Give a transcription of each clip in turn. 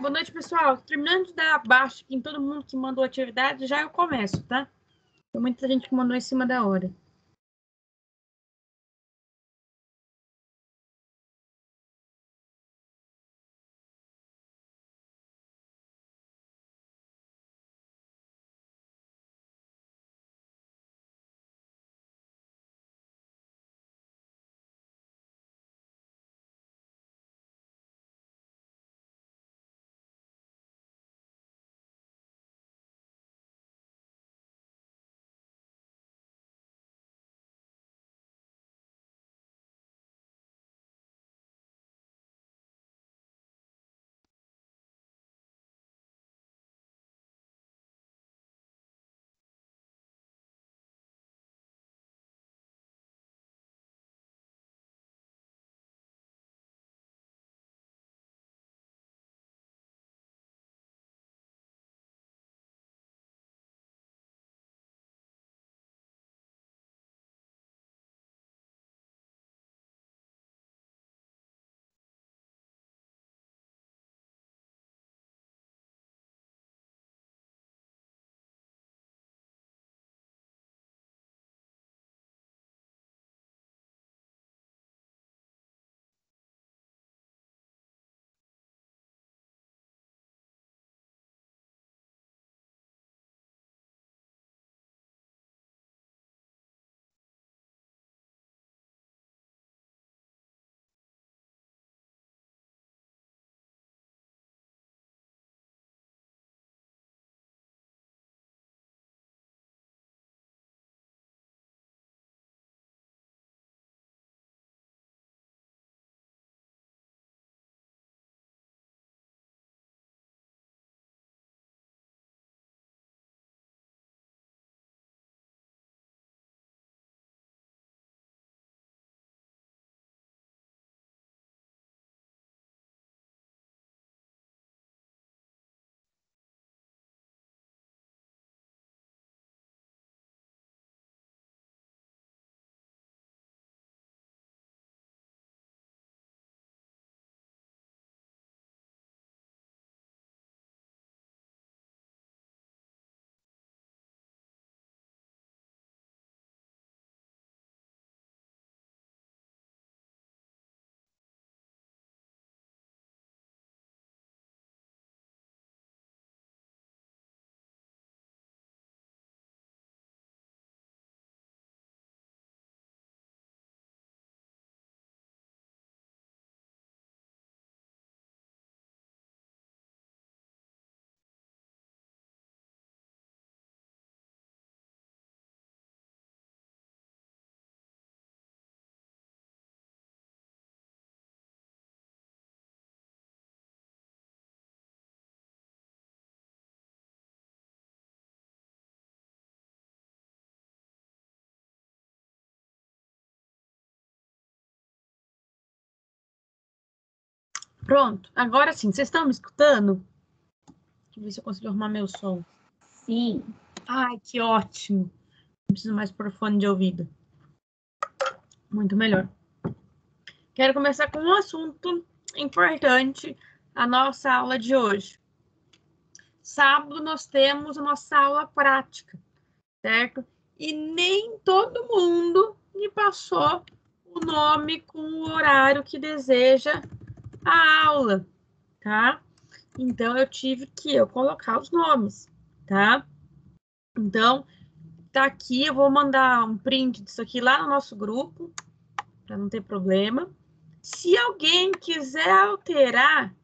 Boa noite, pessoal. Terminando de dar abaixo em todo mundo que mandou atividade, já eu começo, tá? Tem muita gente que mandou em cima da hora. Pronto. Agora sim, vocês estão me escutando? Deixa eu ver se eu consigo arrumar meu som. Sim. Ai, que ótimo. Não preciso mais por fone de ouvido. Muito melhor. Quero começar com um assunto importante, a nossa aula de hoje. Sábado nós temos a nossa aula prática, certo? E nem todo mundo me passou o nome com o horário que deseja a aula, tá? Então, eu tive que eu colocar os nomes, tá? Então, tá aqui, eu vou mandar um print disso aqui lá no nosso grupo, para não ter problema. Se alguém quiser alterar,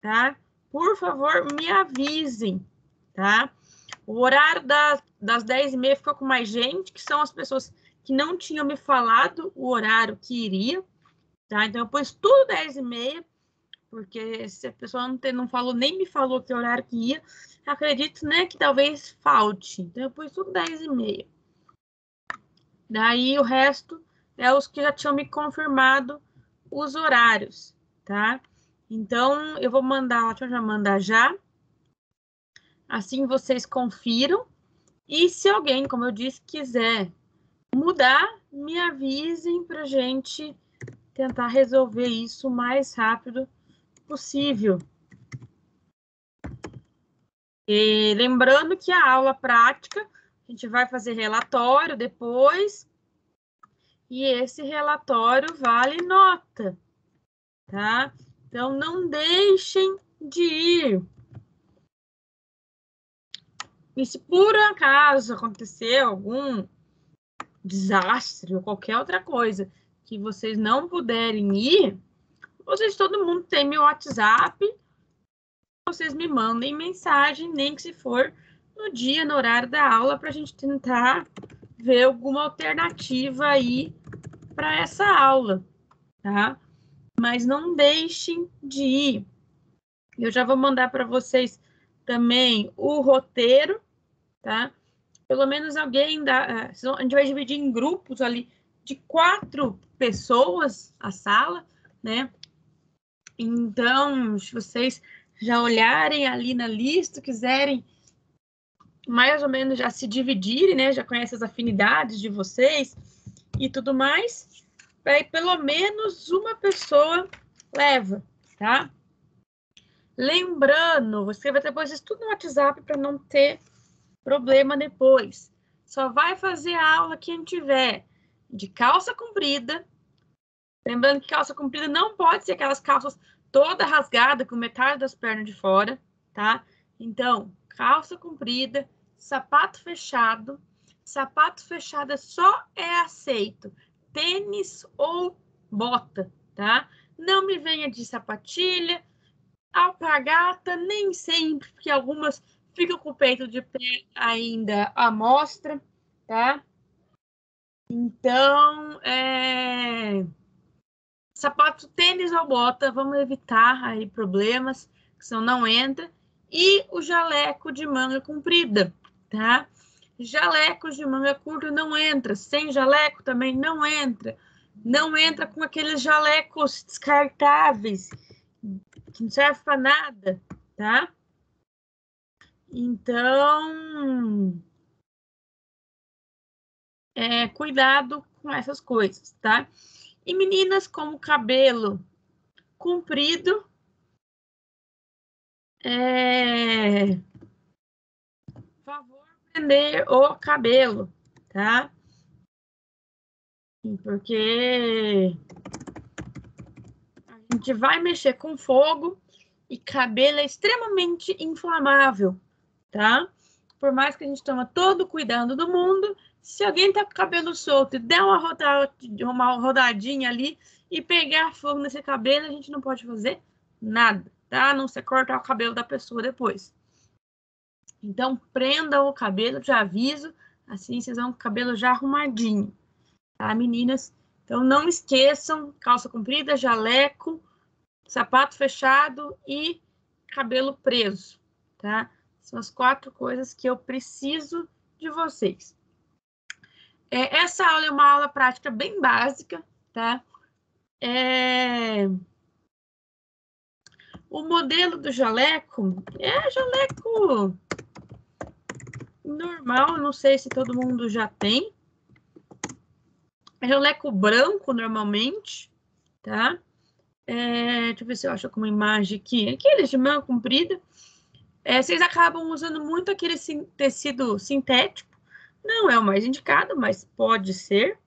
tá? Por favor, me avisem, tá? O horário das, das 10h30 ficou com mais gente, que são as pessoas que não tinham me falado o horário que iria, tá? Então, eu pus tudo 10h30 porque se a pessoa não, tem, não falou, nem me falou que horário que ia, acredito, né, que talvez falte. Então, eu pus tudo 10 e meia. Daí, o resto é os que já tinham me confirmado os horários, tá? Então, eu vou mandar, deixa eu já mandar já. Assim vocês confiram. E se alguém, como eu disse, quiser mudar, me avisem para gente tentar resolver isso o mais rápido possível. E lembrando que a aula prática, a gente vai fazer relatório depois, e esse relatório vale nota, tá? Então, não deixem de ir. E se por acaso acontecer algum desastre ou qualquer outra coisa que vocês não puderem ir, vocês todo mundo tem meu WhatsApp, vocês me mandem mensagem, nem que se for no dia, no horário da aula, para a gente tentar ver alguma alternativa aí para essa aula, tá? Mas não deixem de ir. Eu já vou mandar para vocês também o roteiro, tá? Pelo menos alguém da. Eh, a gente vai dividir em grupos ali de quatro pessoas a sala, né? Então, se vocês já olharem ali na lista, quiserem mais ou menos já se dividirem, né? Já conhece as afinidades de vocês e tudo mais. Aí pelo menos uma pessoa leva, tá? Lembrando, você vai depois isso tudo no WhatsApp para não ter problema depois. Só vai fazer a aula quem tiver de calça comprida. Lembrando que calça comprida não pode ser aquelas calças toda rasgada com metade das pernas de fora, tá? Então, calça comprida, sapato fechado. Sapato fechado só é aceito tênis ou bota, tá? Não me venha de sapatilha, alpargata, nem sempre, porque algumas ficam com o peito de pé ainda à mostra, tá? Então, é sapato, tênis ou bota, vamos evitar aí problemas, que senão não entra. E o jaleco de manga comprida, tá? Jalecos de manga curta não entra, sem jaleco também não entra. Não entra com aqueles jalecos descartáveis, que não serve para nada, tá? Então, é, cuidado com essas coisas, tá? E meninas como cabelo comprido, é... por favor, prender o cabelo, tá? Porque a gente vai mexer com fogo e cabelo é extremamente inflamável, tá? Por mais que a gente toma todo o cuidado do mundo, se alguém tá com o cabelo solto der uma, roda, uma rodadinha ali e pegar fogo nesse cabelo, a gente não pode fazer nada, tá? A não ser cortar o cabelo da pessoa depois. Então, prendam o cabelo, de aviso, assim vocês vão com o cabelo já arrumadinho, tá, meninas? Então, não esqueçam, calça comprida, jaleco, sapato fechado e cabelo preso, tá? São as quatro coisas que eu preciso de vocês. É, essa aula é uma aula prática bem básica, tá? É... O modelo do jaleco é jaleco normal, não sei se todo mundo já tem. É jaleco branco normalmente, tá? É, deixa eu ver se eu acho alguma imagem aqui. Aqueles de manga comprida. É, vocês acabam usando muito aquele tecido sintético não é o mais indicado, mas pode ser,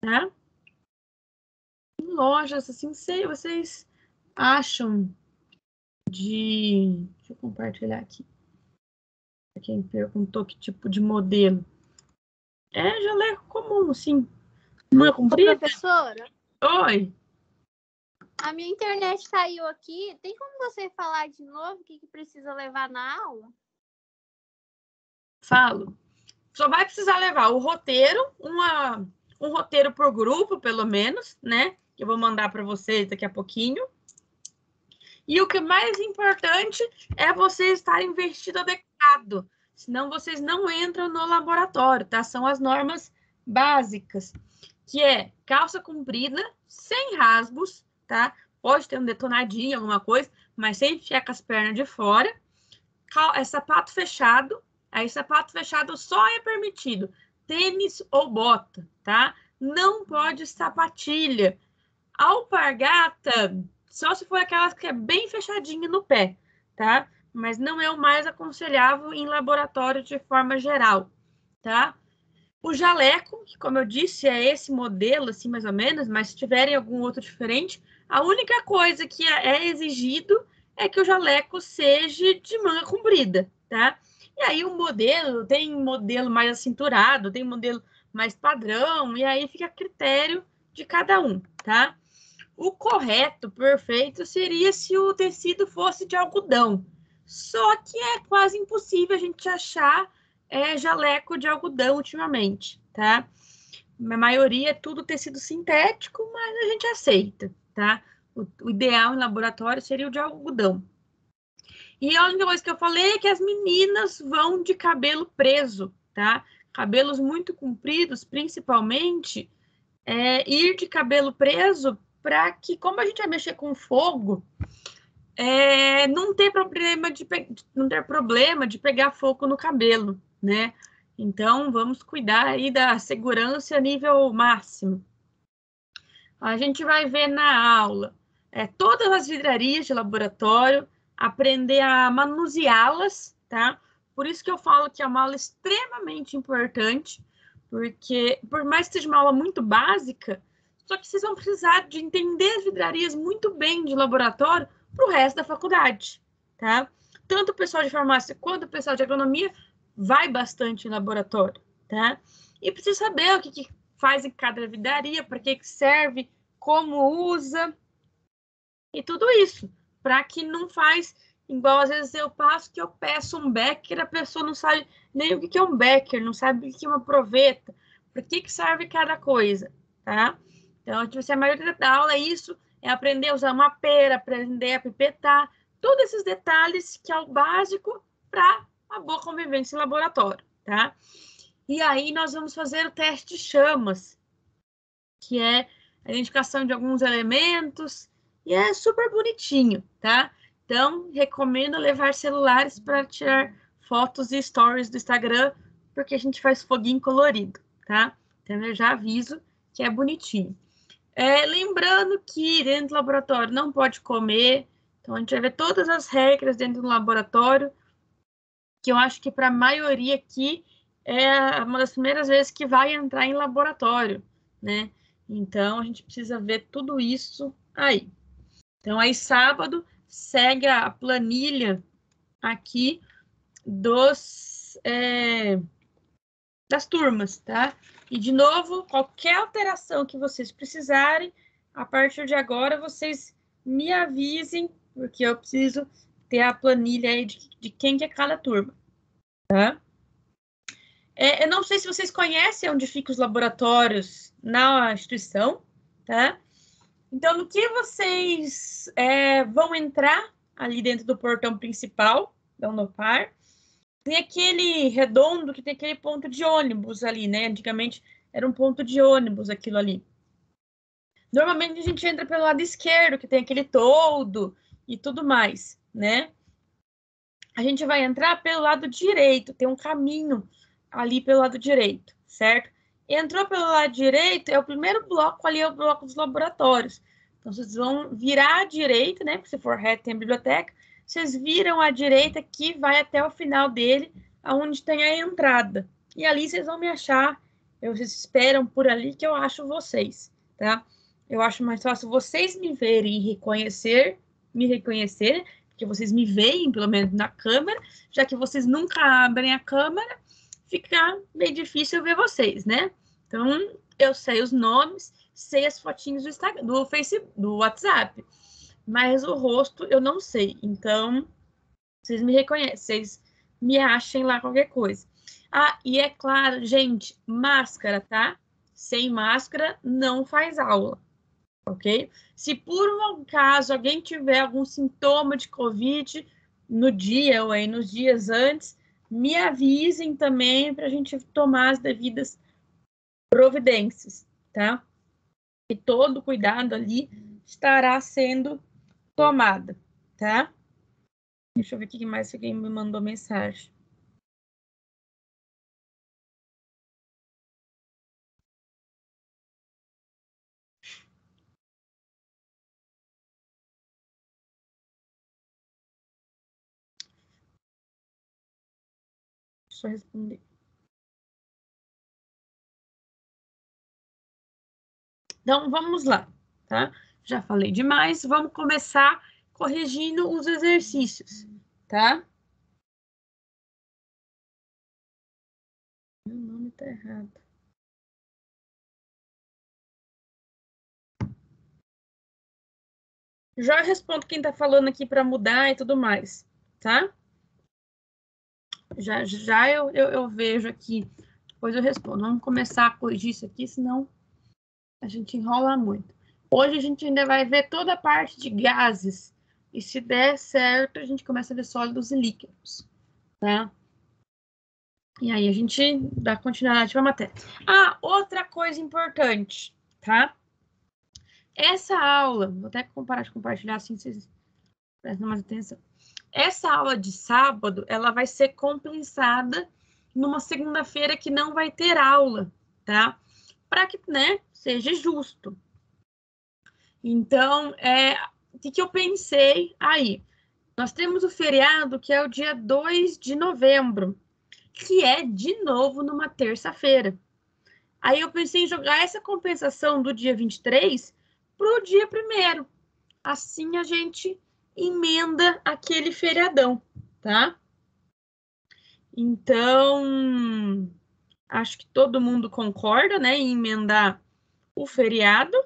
tá? Em lojas, assim, sei, vocês acham de... Deixa eu compartilhar aqui. Pra quem perguntou que tipo de modelo. É jaleco comum, sim. Não é comprida? Professora? Oi. A minha internet caiu aqui. Tem como você falar de novo o que, que precisa levar na aula? Falo só vai precisar levar o roteiro, uma, um roteiro por grupo, pelo menos, né? Que eu vou mandar para vocês daqui a pouquinho. E o que mais importante é vocês estarem vestido adequado, senão vocês não entram no laboratório, tá? São as normas básicas, que é calça comprida, sem rasgos, tá? Pode ter um detonadinho, alguma coisa, mas sem ficar com as pernas de fora. É sapato fechado, Aí, sapato fechado só é permitido tênis ou bota, tá? Não pode sapatilha. Alpargata, só se for aquelas que é bem fechadinha no pé, tá? mas não é o mais aconselhável em laboratório de forma geral, tá? O jaleco, que como eu disse, é esse modelo, assim, mais ou menos, mas se tiverem algum outro diferente, a única coisa que é, é exigido é que o jaleco seja de manga comprida, tá? E aí o modelo, tem modelo mais acinturado, tem modelo mais padrão, e aí fica a critério de cada um, tá? O correto, perfeito, seria se o tecido fosse de algodão. Só que é quase impossível a gente achar é jaleco de algodão ultimamente, tá? A maioria é tudo tecido sintético, mas a gente aceita, tá? O, o ideal em laboratório seria o de algodão. E a única coisa que eu falei é que as meninas vão de cabelo preso, tá? Cabelos muito compridos, principalmente, é, ir de cabelo preso para que, como a gente vai mexer com fogo, é, não ter problema de não ter problema de pegar fogo no cabelo, né? Então, vamos cuidar aí da segurança nível máximo. A gente vai ver na aula é, todas as vidrarias de laboratório, aprender a manuseá-las, tá? Por isso que eu falo que é uma aula extremamente importante, porque por mais que seja uma aula muito básica, só que vocês vão precisar de entender as vidrarias muito bem de laboratório para o resto da faculdade, tá? Tanto o pessoal de farmácia quanto o pessoal de agronomia vai bastante em laboratório, tá? E precisa saber o que, que faz em cada vidaria, para que, que serve, como usa e tudo isso, para que não faz igual às vezes eu passo que eu peço um becker, a pessoa não sabe nem o que, é um becker, não sabe o que, é uma proveta, para que, que serve cada coisa, tá? Então, tipo, a maioria da aula é isso, é aprender a usar uma pera, aprender a pipetar, todos esses detalhes que é o básico para uma boa convivência em laboratório, tá? E aí nós vamos fazer o teste de chamas, que é a identificação de alguns elementos, e é super bonitinho, tá? Então, recomendo levar celulares para tirar fotos e stories do Instagram, porque a gente faz foguinho colorido, tá? Então, eu já aviso que é bonitinho. É, lembrando que dentro do laboratório não pode comer, então a gente vai ver todas as regras dentro do laboratório, que eu acho que para a maioria aqui é uma das primeiras vezes que vai entrar em laboratório, né? Então a gente precisa ver tudo isso aí. Então aí sábado segue a planilha aqui dos é, das turmas, tá? E de novo, qualquer alteração que vocês precisarem, a partir de agora vocês me avisem, porque eu preciso ter a planilha aí de, de quem que é cada turma, tá? É, eu não sei se vocês conhecem onde ficam os laboratórios na instituição, tá? Então, no que vocês é, vão entrar ali dentro do portão principal da Unopar, tem aquele redondo que tem aquele ponto de ônibus ali, né? Antigamente era um ponto de ônibus aquilo ali. Normalmente a gente entra pelo lado esquerdo, que tem aquele toldo e tudo mais né? A gente vai entrar pelo lado direito, tem um caminho ali pelo lado direito, certo? Entrou pelo lado direito, é o primeiro bloco ali, é o bloco dos laboratórios. Então, vocês vão virar à direita, né? Porque se for reto, tem a biblioteca. Vocês viram à direita que vai até o final dele, aonde tem a entrada. E ali vocês vão me achar. Vocês esperam por ali que eu acho vocês, tá? Eu acho mais fácil vocês me verem e reconhecer, me reconhecer, que vocês me veem, pelo menos na câmera, já que vocês nunca abrem a câmera, fica bem difícil ver vocês, né? Então, eu sei os nomes, sei as fotinhas do Instagram, do Facebook, do WhatsApp, mas o rosto eu não sei. Então, vocês me reconhecem, vocês me achem lá qualquer coisa. Ah, e é claro, gente, máscara, tá? Sem máscara não faz aula ok? Se por um acaso alguém tiver algum sintoma de Covid no dia ou aí nos dias antes, me avisem também para a gente tomar as devidas providências, tá? E todo cuidado ali estará sendo tomado, tá? Deixa eu ver o que mais alguém me mandou mensagem. Deixa responder. Então, vamos lá, tá? Já falei demais, vamos começar corrigindo os exercícios, tá? Meu nome tá errado. Já respondo quem tá falando aqui para mudar e tudo mais, tá? Já, já eu, eu, eu vejo aqui, depois eu respondo. Vamos começar a corrigir isso aqui, senão a gente enrola muito. Hoje a gente ainda vai ver toda a parte de gases. E se der certo, a gente começa a ver sólidos e líquidos, tá? E aí a gente dá continuidade para a matéria. Ah, outra coisa importante, tá? Essa aula, vou até comparar compartilhar assim, vocês prestam mais atenção. Essa aula de sábado, ela vai ser compensada numa segunda-feira que não vai ter aula, tá? Para que, né, seja justo. Então, é, o que, que eu pensei aí? Nós temos o feriado que é o dia 2 de novembro, que é de novo numa terça-feira. Aí eu pensei em jogar essa compensação do dia 23 para o dia 1 Assim a gente emenda aquele feriadão, tá? Então, acho que todo mundo concorda, né, em emendar o feriado.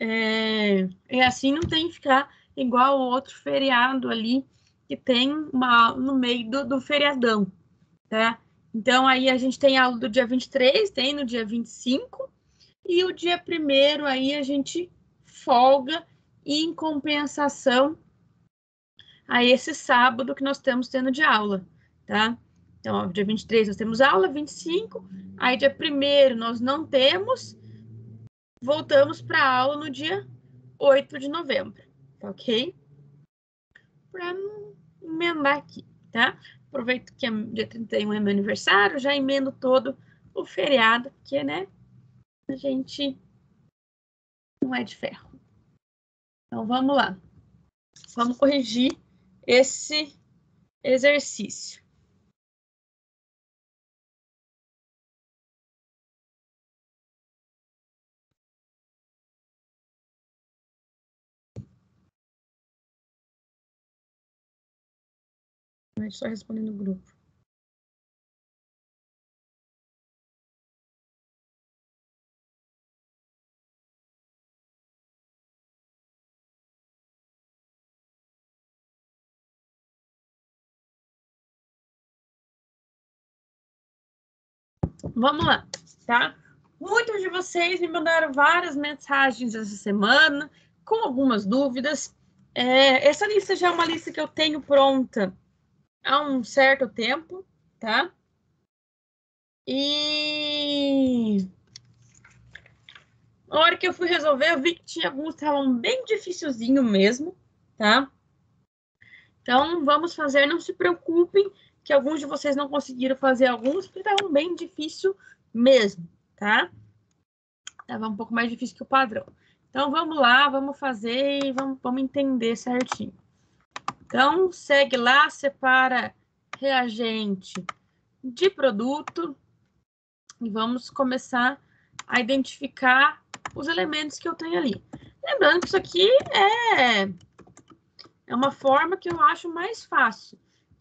É, e assim não tem que ficar igual o outro feriado ali que tem uma no meio do, do feriadão, tá? Então aí a gente tem aula do dia 23, tem no dia 25, e o dia primeiro aí a gente folga e em compensação a esse sábado que nós estamos tendo de aula, tá? Então, ó, dia 23 nós temos aula, 25, aí dia 1 nós não temos, voltamos para a aula no dia 8 de novembro, tá ok? Para emendar aqui, tá? Aproveito que é dia 31 é meu aniversário, já emendo todo o feriado, porque, né, a gente não é de ferro. Então, vamos lá. Vamos corrigir esse exercício. Só respondendo o grupo. Vamos lá, tá? Muitos de vocês me mandaram várias mensagens essa semana com algumas dúvidas. É, essa lista já é uma lista que eu tenho pronta há um certo tempo, tá? E na hora que eu fui resolver, eu vi que tinha alguns que estavam bem dificilzinho mesmo, tá? Então, vamos fazer, não se preocupem, que alguns de vocês não conseguiram fazer alguns, porque estavam bem difícil mesmo, tá? Estava um pouco mais difícil que o padrão. Então, vamos lá, vamos fazer e vamos, vamos entender certinho. Então, segue lá, separa reagente de produto e vamos começar a identificar os elementos que eu tenho ali. Lembrando que isso aqui é, é uma forma que eu acho mais fácil.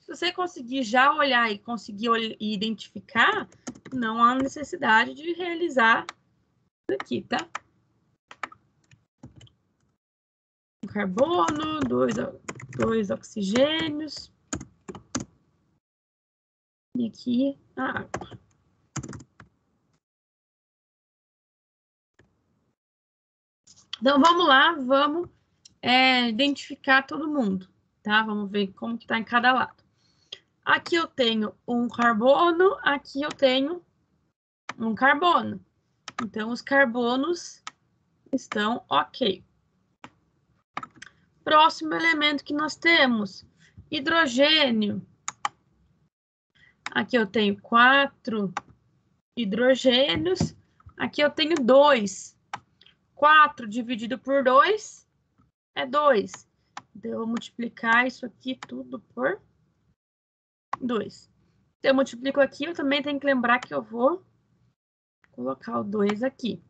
Se você conseguir já olhar e conseguir identificar, não há necessidade de realizar aqui, tá? Um carbono, dois, dois oxigênios. E aqui a água. Então, vamos lá, vamos é, identificar todo mundo, tá? Vamos ver como que tá em cada lado. Aqui eu tenho um carbono, aqui eu tenho um carbono. Então, os carbonos estão ok. Próximo elemento que nós temos, hidrogênio. Aqui eu tenho quatro hidrogênios. Aqui eu tenho dois. Quatro dividido por dois é dois. Então, eu vou multiplicar isso aqui tudo por 2. Se eu multiplico aqui, eu também tenho que lembrar que eu vou colocar o 2 aqui.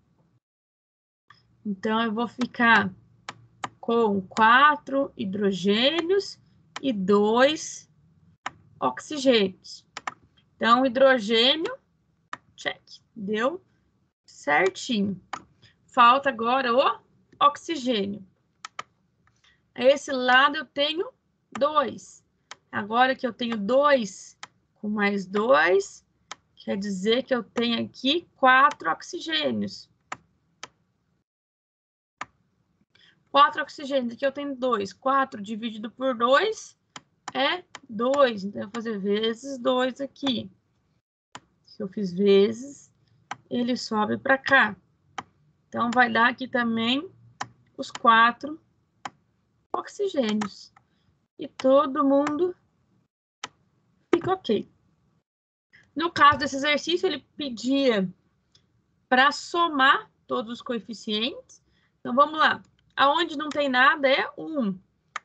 Então, eu vou ficar com quatro hidrogênios e dois oxigênios. Então, hidrogênio, check, deu certinho. Falta agora o oxigênio. Esse lado eu tenho dois. Agora que eu tenho dois com mais dois, quer dizer que eu tenho aqui quatro oxigênios. Quatro oxigênios, aqui eu tenho dois. Quatro dividido por dois é dois. Então, eu vou fazer vezes dois aqui. Se eu fiz vezes, ele sobe para cá. Então, vai dar aqui também os quatro oxigênios. E todo mundo fica ok. No caso desse exercício, ele pedia para somar todos os coeficientes. Então, vamos lá. Aonde não tem nada é 1.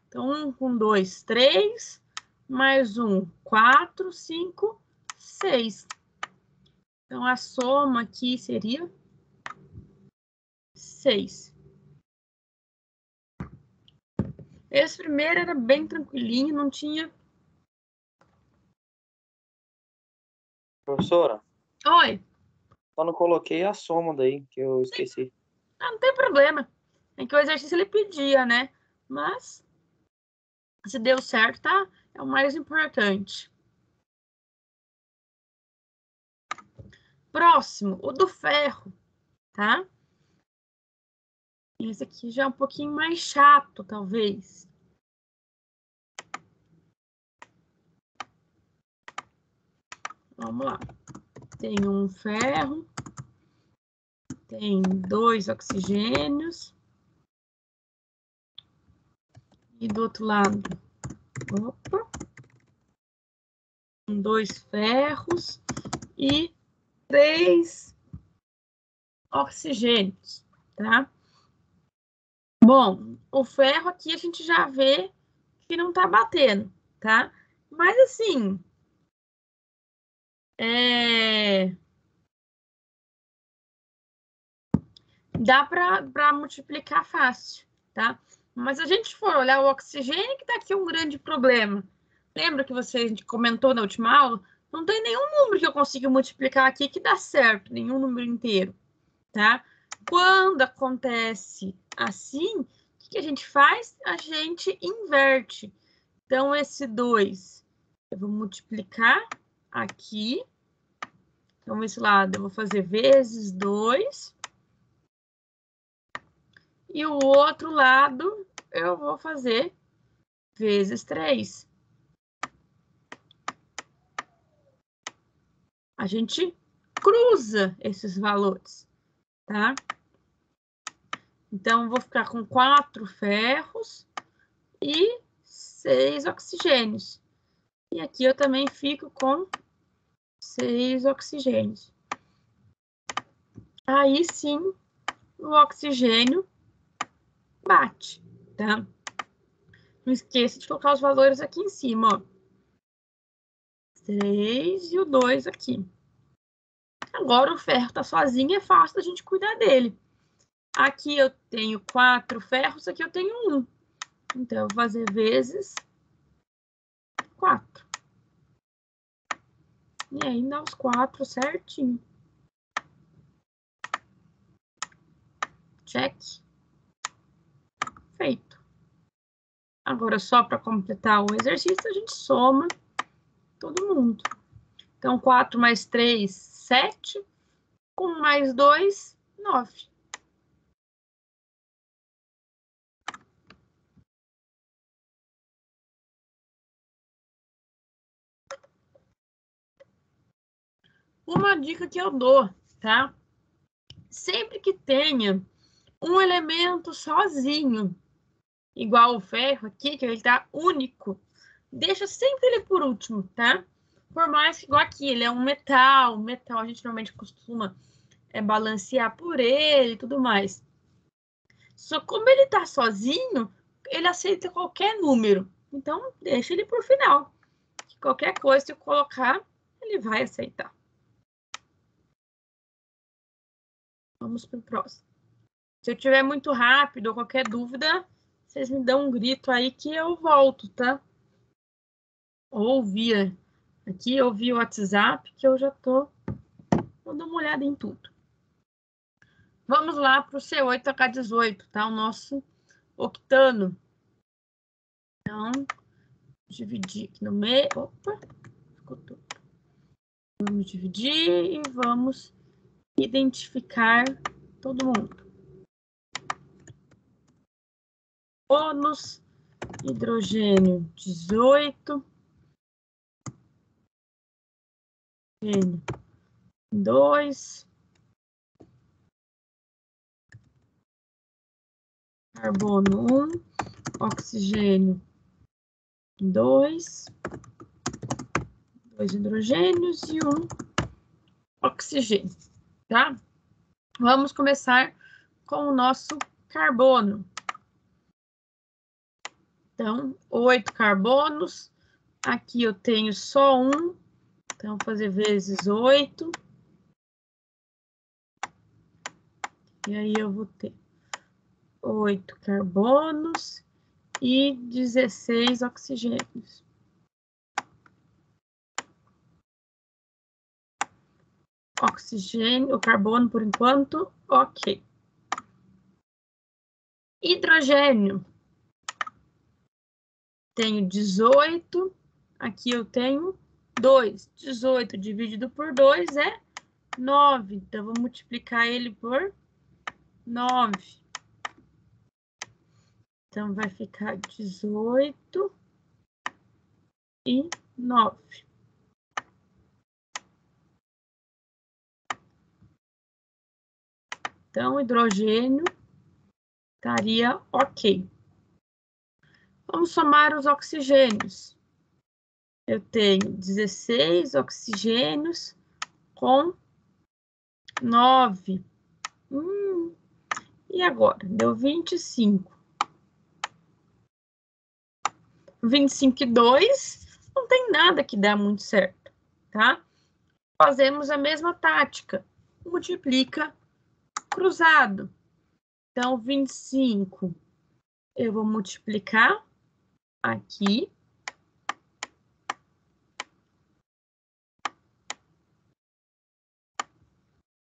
Então, 1 com 2, 3, mais 1, 4, 5, 6. Então, a soma aqui seria 6. Esse primeiro era bem tranquilinho, não tinha... Professora? Oi. Só não coloquei a soma daí, que eu esqueci. Ah, não tem problema. É que o exercício ele pedia, né? Mas se deu certo, tá? É o mais importante. Próximo, o do ferro, tá? Esse aqui já é um pouquinho mais chato, talvez. Vamos lá. Tem um ferro, tem dois oxigênios, e do outro lado, opa, dois ferros e três oxigênios, tá? Bom, o ferro aqui a gente já vê que não tá batendo, tá? Mas assim, é... dá para multiplicar fácil, tá? Mas a gente for olhar o oxigênio, que está aqui um grande problema. Lembra que você comentou na última aula? Não tem nenhum número que eu consiga multiplicar aqui que dá certo, nenhum número inteiro, tá? Quando acontece assim, o que a gente faz? A gente inverte. Então, esse 2, eu vou multiplicar aqui. Então, esse lado eu vou fazer vezes 2. E o outro lado eu vou fazer vezes 3. A gente cruza esses valores, tá? Então, vou ficar com quatro ferros e seis oxigênios. E aqui eu também fico com seis oxigênios. Aí sim, o oxigênio bate, tá? Não esqueça de colocar os valores aqui em cima, ó. 3 e o 2 aqui. Agora o ferro tá sozinho, é fácil da gente cuidar dele. Aqui eu tenho quatro ferros, aqui eu tenho um. Então, eu vou fazer vezes 4. E aí dá os quatro certinho. Check feito. Agora, só para completar o exercício, a gente soma todo mundo. Então, 4 mais 3, 7. Com mais 2, 9. Uma dica que eu dou, tá? Sempre que tenha um elemento sozinho igual o ferro aqui, que ele tá único, deixa sempre ele por último, tá? Por mais que, igual aqui, ele é um metal, metal a gente normalmente costuma é, balancear por ele e tudo mais. Só como ele tá sozinho, ele aceita qualquer número. Então, deixa ele por final. qualquer coisa que eu colocar, ele vai aceitar. Vamos para o próximo. Se eu tiver muito rápido ou qualquer dúvida, vocês me dão um grito aí que eu volto, tá? Ou via aqui, ou via o WhatsApp, que eu já vou dar uma olhada em tudo. Vamos lá para o C8H18, tá? O nosso octano. Então, dividir aqui no meio. Opa, ficou tudo. Vamos dividir e vamos identificar todo mundo. Bônus, hidrogênio 18. Hidrogênio 2. Carbono 1, oxigênio 2, dois hidrogênios e um oxigênio, tá? Vamos começar com o nosso carbono. Então, oito carbonos. Aqui eu tenho só um. Então, fazer vezes oito. E aí eu vou ter oito carbonos e 16 oxigênios. Oxigênio, o carbono por enquanto, ok. Hidrogênio. Tenho 18, aqui eu tenho 2. 18 dividido por 2 é 9. Então, vou multiplicar ele por 9. Então, vai ficar 18 e 9. Então, hidrogênio estaria ok. Vamos somar os oxigênios. Eu tenho 16 oxigênios com 9. Hum, e agora? Deu 25. 25 e 2, não tem nada que dá muito certo, tá? Fazemos a mesma tática, multiplica cruzado. Então, 25, eu vou multiplicar aqui.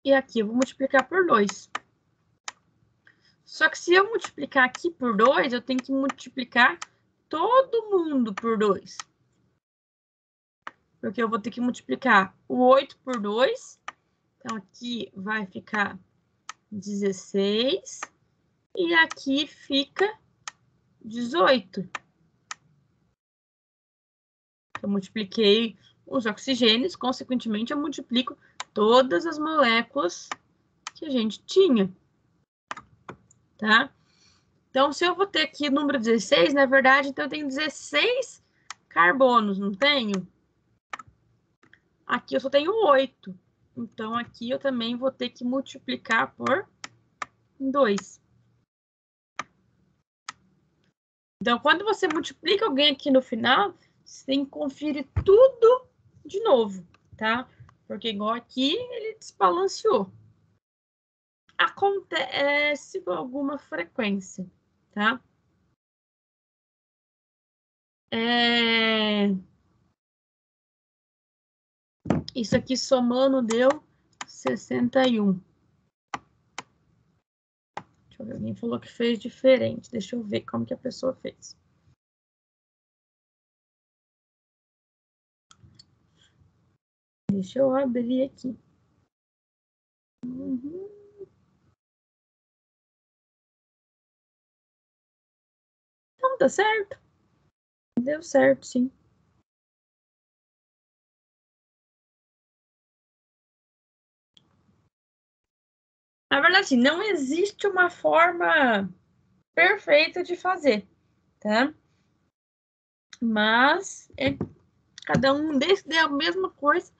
E aqui eu vou multiplicar por 2. Só que se eu multiplicar aqui por 2, eu tenho que multiplicar todo mundo por 2. Porque eu vou ter que multiplicar o 8 por 2. Então, aqui vai ficar 16. E aqui fica 18. Eu multipliquei os oxigênios, consequentemente, eu multiplico todas as moléculas que a gente tinha. Tá? Então, se eu vou ter aqui número 16, na verdade, então eu tenho 16 carbonos, não tenho? Aqui eu só tenho 8. Então, aqui eu também vou ter que multiplicar por 2. Então, quando você multiplica alguém aqui no final, você tem que conferir tudo de novo, tá? Porque igual aqui, ele desbalanceou. Acontece com alguma frequência tá? É... Isso aqui somando deu 61. Deixa eu ver, alguém falou que fez diferente. Deixa eu ver como que a pessoa fez. Deixa eu abrir aqui. Uhum. Não, tá certo. Deu certo, sim. Na verdade, assim, não existe uma forma perfeita de fazer, tá? Mas é, cada um desse é a mesma coisa,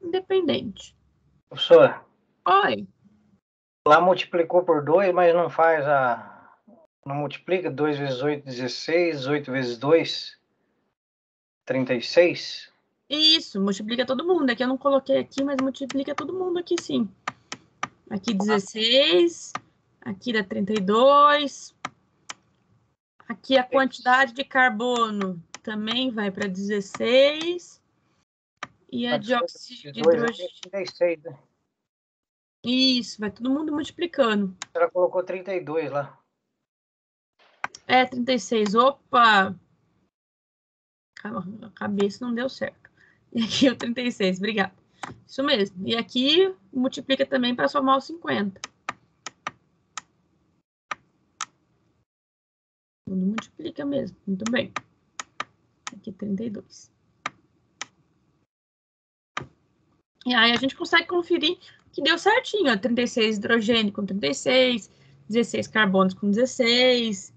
independente. Professor. Oi. Lá multiplicou por dois, mas não faz a não multiplica 2 vezes 8, 16. 8 vezes 2, 36. Isso, multiplica todo mundo. Aqui eu não coloquei aqui, mas multiplica todo mundo aqui sim. Aqui 16, aqui dá 32. Aqui a quantidade de carbono também vai para 16. E a de oxigênio de hidrogênio. 36, né? Isso, vai todo mundo multiplicando. Ela colocou 32 lá. É, 36. Opa! A cabeça não deu certo. E aqui é o 36, obrigada. Isso mesmo. E aqui multiplica também para somar os 50. Tudo multiplica mesmo. Muito bem. Aqui 32. E aí a gente consegue conferir que deu certinho. Ó, 36 hidrogênio com 36, 16 carbonos com 16.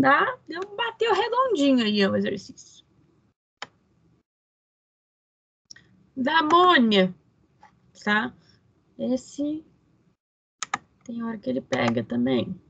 Dá, deu, bateu redondinho aí ó, o exercício. Da amônia, tá? Esse tem hora que ele pega também.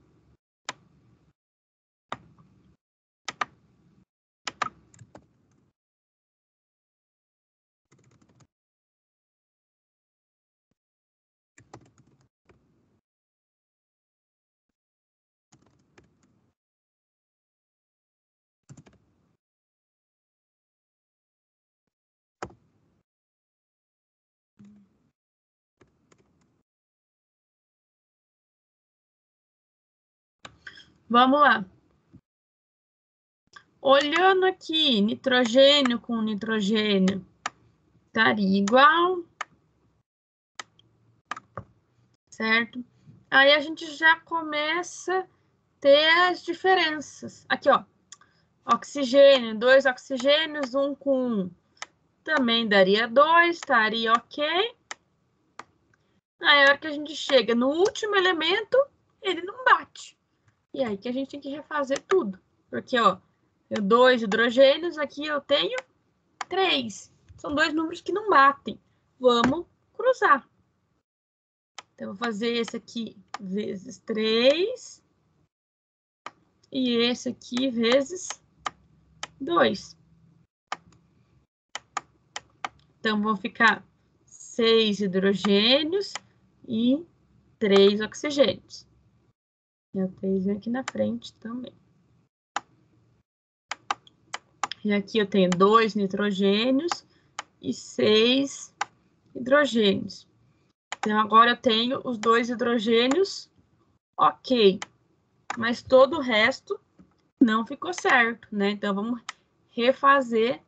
Vamos lá. Olhando aqui, nitrogênio com nitrogênio estaria igual. Certo? Aí a gente já começa a ter as diferenças. Aqui, ó. Oxigênio, dois oxigênios, um com um. Também daria dois, estaria ok. Aí, a hora que a gente chega no último elemento, ele não bate. E aí que a gente tem que refazer tudo. Porque, ó, eu dois hidrogênios, aqui eu tenho três. São dois números que não batem. Vamos cruzar. Então, eu vou fazer esse aqui vezes três E esse aqui vezes dois. Então, vão ficar seis hidrogênios e três oxigênios. E a 3 vem aqui na frente também. E aqui eu tenho dois nitrogênios e seis hidrogênios. Então, agora eu tenho os dois hidrogênios, ok. Mas todo o resto não ficou certo, né? Então, vamos refazer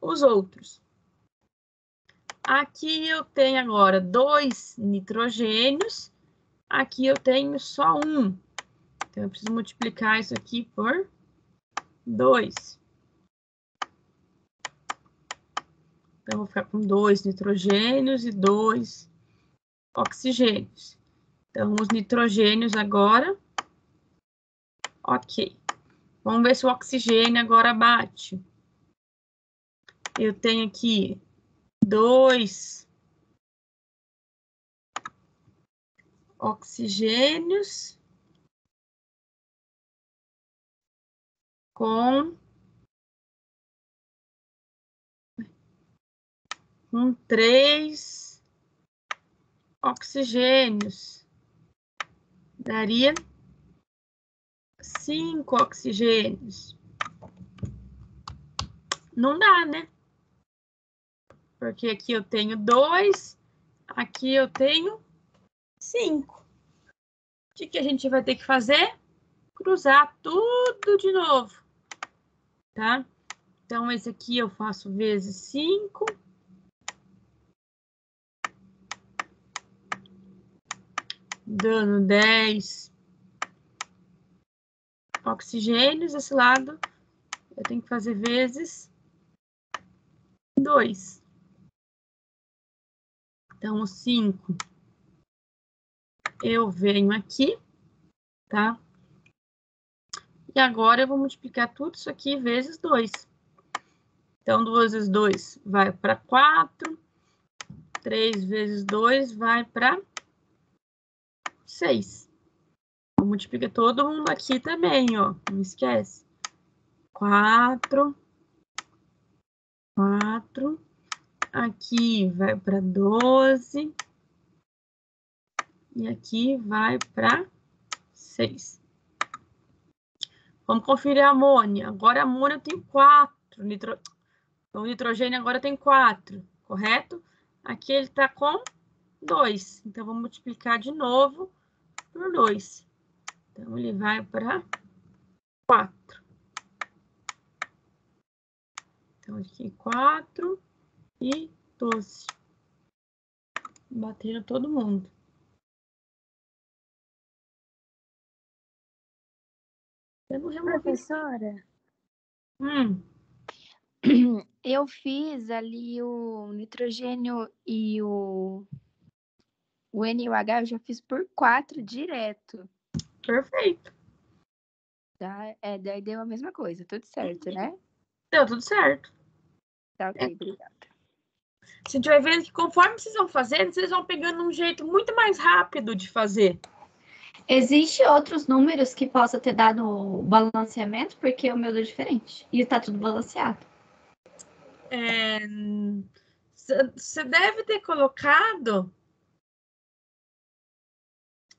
os outros. Aqui eu tenho agora dois nitrogênios Aqui eu tenho só um. Então, eu preciso multiplicar isso aqui por 2. Então, eu vou ficar com dois nitrogênios e dois oxigênios. Então, os nitrogênios agora. Ok. Vamos ver se o oxigênio agora bate. Eu tenho aqui dois oxigênios com um três oxigênios daria cinco oxigênios. Não dá, né? Porque aqui eu tenho dois, aqui eu tenho 5. O que, que a gente vai ter que fazer? Cruzar tudo de novo, tá? Então, esse aqui eu faço vezes 5. Dando 10 oxigênios. Esse lado eu tenho que fazer vezes 2. Então, 5 eu venho aqui, tá? E agora eu vou multiplicar tudo isso aqui vezes 2. Então, 2 vezes 2 vai para 4. 3 vezes 2 vai para 6. Vou multiplicar todo mundo aqui também, ó. Não esquece. 4. 4. Aqui vai para 12. E aqui vai para 6. Vamos conferir a amônia. Agora a amônia tem 4. Nitro... O nitrogênio agora tem 4, correto? Aqui ele está com 2. Então, vamos multiplicar de novo por 2. Então, ele vai para 4. Então, aqui 4 e 12. Bateram todo mundo. Eu não. Professora? Hum. Eu fiz ali o nitrogênio e o, o NUH, eu já fiz por 4 direto. Perfeito. Tá? É, daí deu a mesma coisa, tudo certo, né? Deu tudo certo. Tá ok, é. obrigada. Se tiver vendo que conforme vocês vão fazendo, vocês vão pegando um jeito muito mais rápido de fazer. Existe outros números que possa ter dado o balanceamento, porque o meu deu diferente. E está tudo balanceado. Você é, deve ter colocado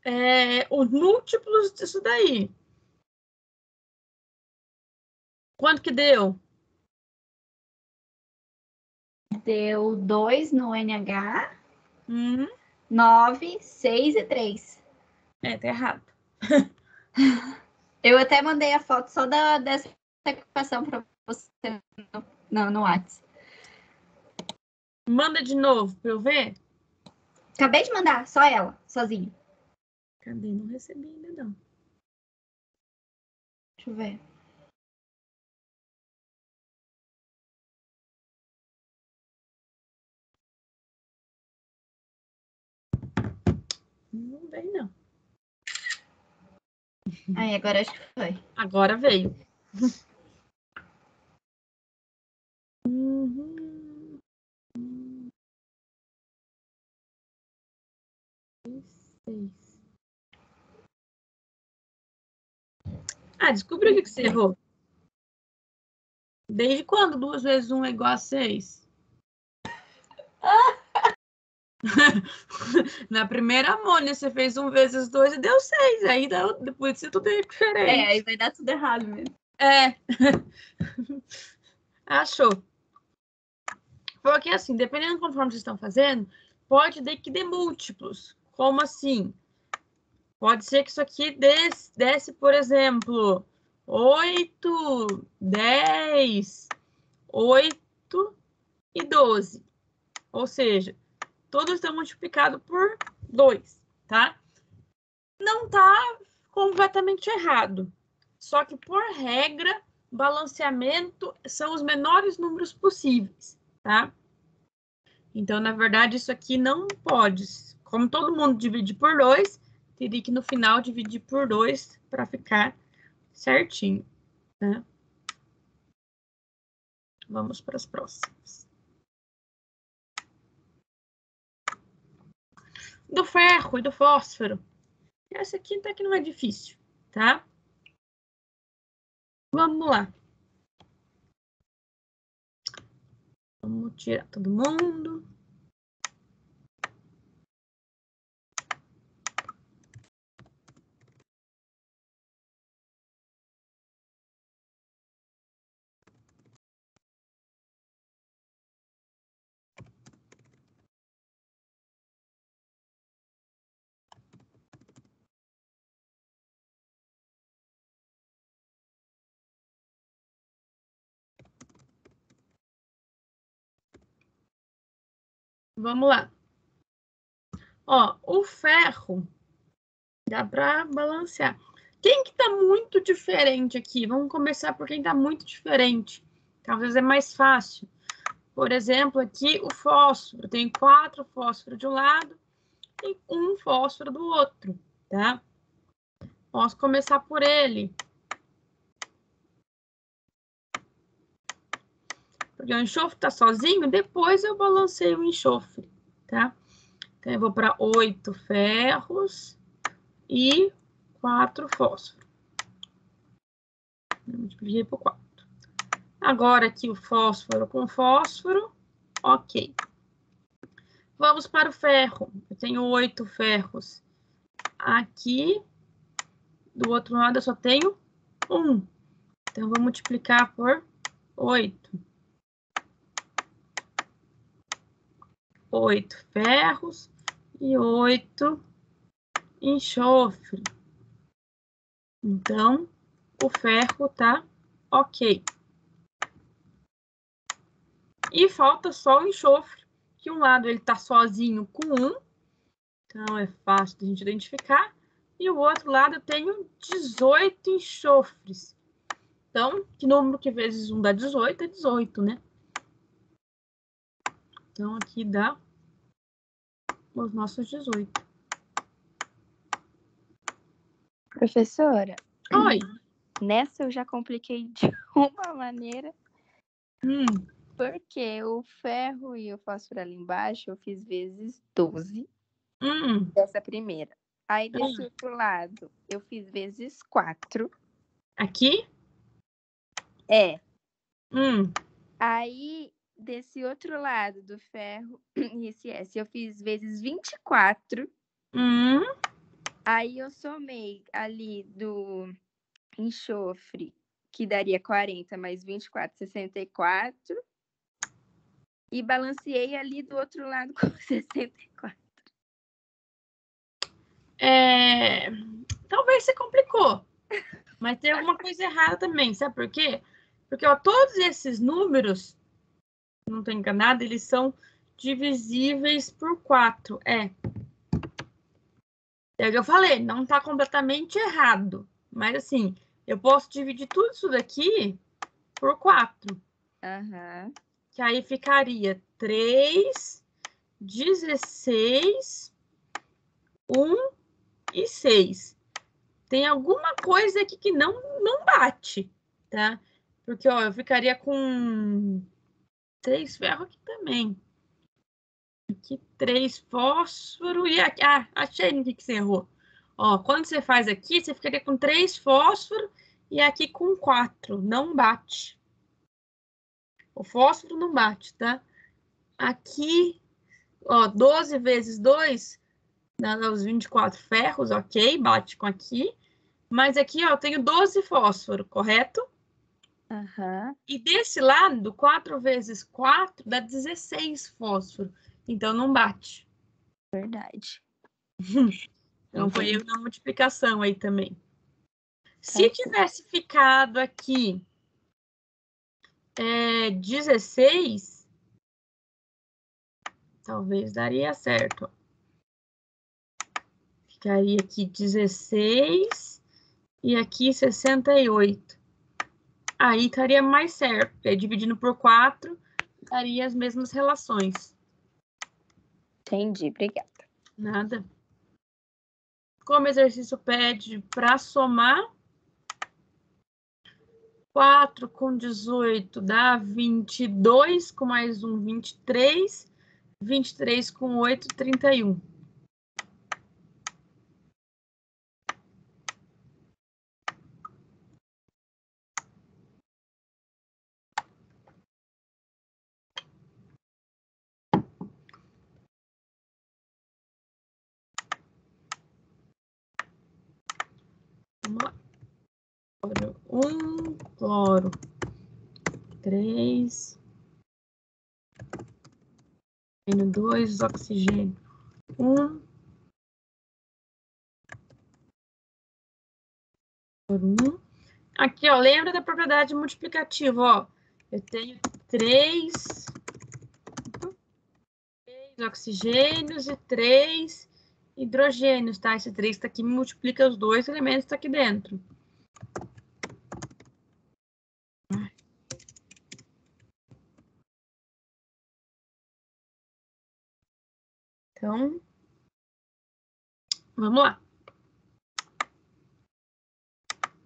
é, os múltiplos disso daí. Quanto que deu? Deu 2 no NH, uhum. 9, 6 e 3. É, tá errado. Eu até mandei a foto só da, dessa equação para você no, no, no WhatsApp. Manda de novo para eu ver. Acabei de mandar, só ela, sozinha. Cadê? Não recebi ainda não. Deixa eu ver. Não veio, não. Aí, agora acho que foi. Agora veio. uhum. Seis. Ah, descobriu o que você errou. Desde quando duas vezes um é igual a seis? Na primeira amônia, você fez um vezes dois e deu seis. Aí dá, depois você tudo é diferente. É, aí vai dar tudo errado mesmo. É. Achou. Porque assim, dependendo conforme vocês estão fazendo, pode ter que dê múltiplos. Como assim? Pode ser que isso aqui desse, desse por exemplo, 8, 10, 8 e 12. Ou seja, todos estão multiplicados por 2, tá? Não tá completamente errado. Só que, por regra, balanceamento são os menores números possíveis, tá? Então, na verdade, isso aqui não pode. Como todo mundo divide por 2, teria que no final dividir por 2 para ficar certinho, né? Vamos para as próximas. Do ferro e do fósforo. Essa aqui até que não é difícil, tá? Vamos lá. Vamos tirar todo mundo. Vamos lá. Ó, o ferro dá para balancear. Quem que tá muito diferente aqui? Vamos começar por quem tá muito diferente. Talvez é mais fácil. Por exemplo, aqui o fósforo. Tem quatro fósforos de um lado e um fósforo do outro, tá? Posso começar por ele. Porque o enxofre está sozinho, depois eu balanceio o enxofre, tá? Então, eu vou para oito ferros e quatro fósforos. Multipliquei por quatro. Agora, aqui o fósforo com fósforo, Ok. Vamos para o ferro. Eu tenho oito ferros. Aqui, do outro lado, eu só tenho um. Então, eu vou multiplicar por oito. Oito ferros e oito enxofre. Então, o ferro tá ok. E falta só o enxofre, que um lado ele tá sozinho com um, então é fácil de gente identificar, e o outro lado eu tenho 18 enxofres. Então, que número que vezes 1 dá 18 é 18, né? Então, aqui dá os nossos 18. Professora, Oi! nessa eu já compliquei de uma maneira, Hum, porque o ferro e o fósforo ali embaixo eu fiz vezes 12 hum, dessa primeira. Aí desse Hum. outro lado eu fiz vezes 4. aqui? É. Hum, Aí desse outro lado do ferro e esse S eu fiz vezes 24. hum, Aí eu somei ali do enxofre, que daria 40 mais 24, 64. E balanceei ali do outro lado com 64. é... Talvez se complicou. Mas tem alguma coisa errada também, sabe por quê? Porque ó, todos esses números, não estou enganada, eles são divisíveis por 4. É. É o que eu falei, não está completamente errado. Mas assim, eu posso dividir tudo isso daqui por 4. Aham. Que aí ficaria 3, 16, 1 e 6. Tem alguma coisa aqui que não, não bate, tá? Porque, ó, eu ficaria com três ferros aqui também. Aqui, três fósforo e aqui... Ah, achei no que que você errou. Ó, quando você faz aqui, você ficaria com três fósforo e aqui com quatro. Não bate. O fósforo não bate, tá? Aqui, ó, 12 vezes 2 dá os 24 ferros, ok, bate com aqui. Mas aqui, ó, eu tenho 12 fósforo, correto? Aham. E desse lado, 4 vezes 4 dá 16 fósforo. Então, não bate. Verdade. Então, foi erro na multiplicação aí também. Se Tá. tivesse ficado aqui é, 16, talvez daria certo. Ficaria aqui 16 e aqui 68. Aí estaria mais certo. aí, dividindo por 4, daria as mesmas relações. Entendi, obrigada. Nada. Como o exercício pede para somar, 4 com 18 dá 22, com mais um, 23. 23 com 8, 31. Vamos lá. Cloro 1, cloro 3, oxigênio 2, oxigênio 1, cloro 1. Aqui, ó, lembra da propriedade multiplicativa, ó. Eu tenho 3, oxigênios e 3 hidrogênios, tá? Esse 3 está aqui, multiplica os dois elementos que tá aqui dentro. Então, vamos lá.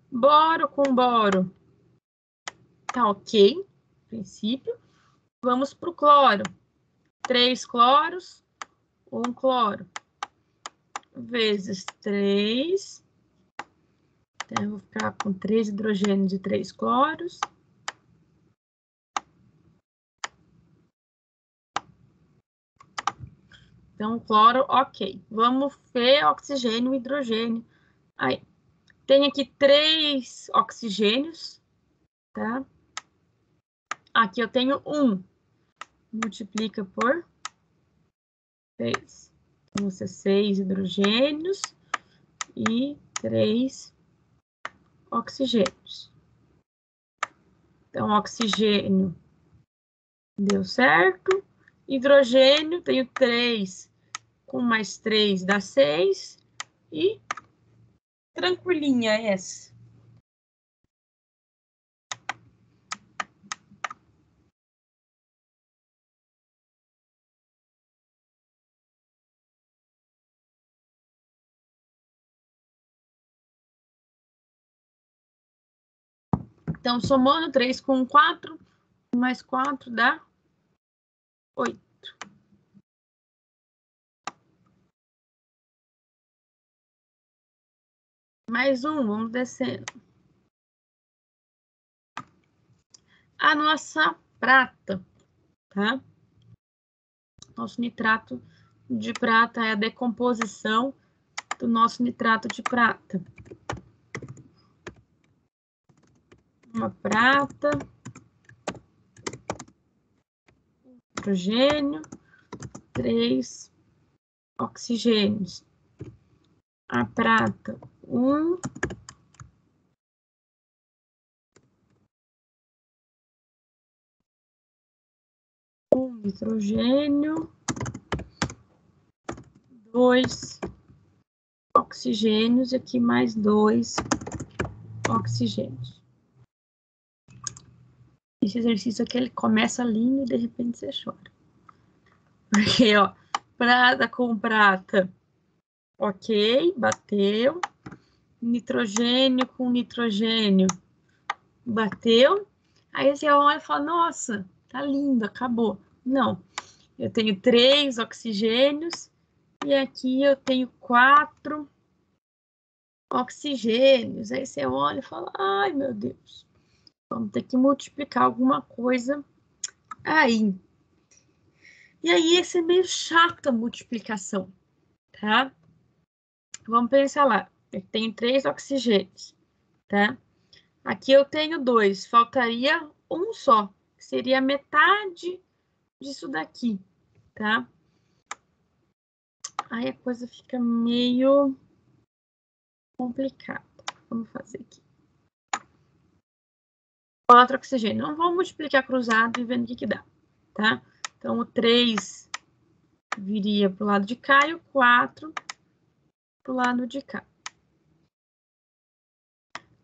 Boro com boro. Tá ok, princípio. Vamos para o cloro. Três cloros, um cloro. Vezes três. Então, eu vou ficar com três hidrogênios e três cloros. Então, cloro, ok. Vamos ver oxigênio e hidrogênio. Aí, tem aqui três oxigênios, tá? Aqui eu tenho um. Multiplica por três. Então, ser seis hidrogênios e três oxigênios. Então, oxigênio deu certo. Hidrogênio, tenho três com mais três dá seis. E tranquilinha essa. Então, somando 3 com 4, mais 4 dá 8. Mais um, vamos descendo. A nossa prata, tá? Nosso nitrato de prata é a decomposição do nosso nitrato de prata. Uma prata. Hidrogênio. Três oxigênios. A prata um um nitrogênio, dois oxigênios e aqui mais dois oxigênios. Esse exercício aqui ele começa lindo e de repente você chora. Porque, ó, prata com prata, ok, bateu nitrogênio com nitrogênio. Bateu. Aí você olha e fala, nossa, tá lindo, acabou. Não, eu tenho três oxigênios e aqui eu tenho quatro oxigênios. Aí você olha e fala, ai meu Deus, vamos ter que multiplicar alguma coisa aí. E aí, esse é meio chato a multiplicação, tá? Vamos pensar lá. Eu tenho três oxigênios, tá? Aqui eu tenho dois, faltaria um só, seria metade disso daqui, tá? Aí a coisa fica meio complicada. Vamos fazer aqui. Quatro oxigênios. Não vamos multiplicar cruzado e vendo o que, que dá, tá? Então, o 3 viria para o lado de cá e o 4 para o lado de cá.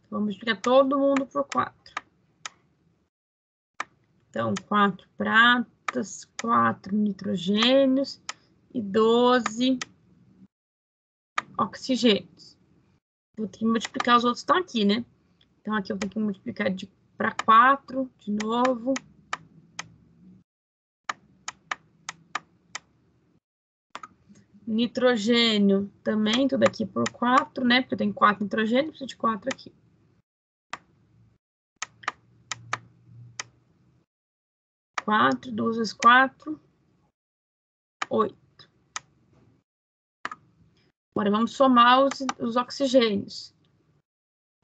Vamos multiplicar todo mundo por 4. Então, 4 pratas, 4 nitrogênios e 12 oxigênios. Vou ter que multiplicar os outros que estão aqui, né? Então, aqui eu tenho que multiplicar para 4 de novo. Nitrogênio também, tudo aqui por 4, né? Porque tenho 4 nitrogênios, preciso de 4 aqui. 4, 2 vezes 4, 8. Agora vamos somar os, os oxigênios.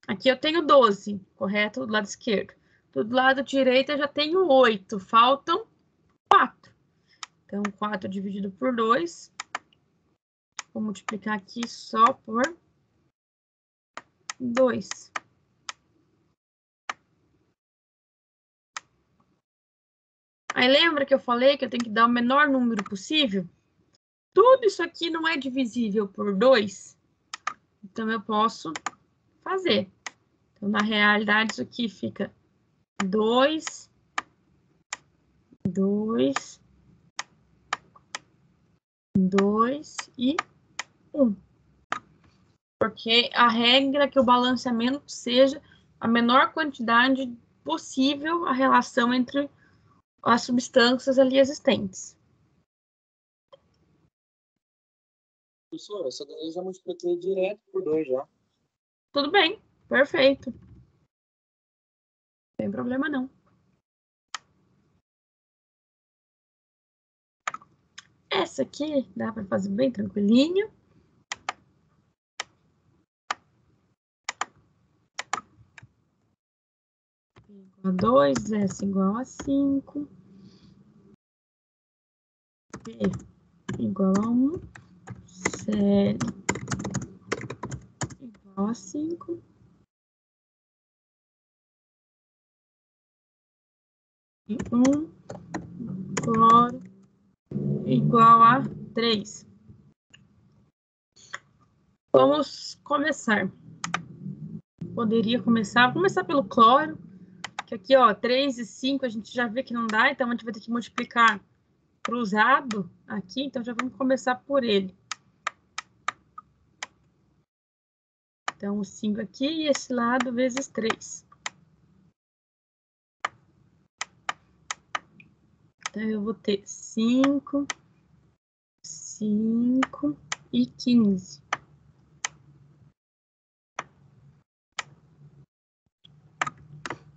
Aqui eu tenho 12, correto? Do lado esquerdo. Do lado direito eu já tenho 8, faltam 4. Então, 4 dividido por 2. Vou multiplicar aqui só por 2. Aí lembra que eu falei que eu tenho que dar o menor número possível? Tudo isso aqui não é divisível por 2, então eu posso fazer. Então, na realidade, isso aqui fica 2, 2, 2 e 1. Um. Porque a regra é que o balanceamento seja a menor quantidade possível a relação entre as substâncias ali existentes. Professor, essa daí eu já multipliquei direto por dois já. Tudo bem, perfeito. Tem problema não. Essa aqui dá para fazer bem tranquilinho. Igual a 2, S igual a 5. P igual a 1. CL igual a 5. E 1 cloro igual a 3. Vamos começar. Poderia começar, vou começar pelo cloro, que aqui, ó, 3 e 5 a gente já vê que não dá, então a gente vai ter que multiplicar cruzado aqui, então já vamos começar por ele. Então, o 5 aqui e esse lado vezes 3. Então, eu vou ter 5, 5 e 15.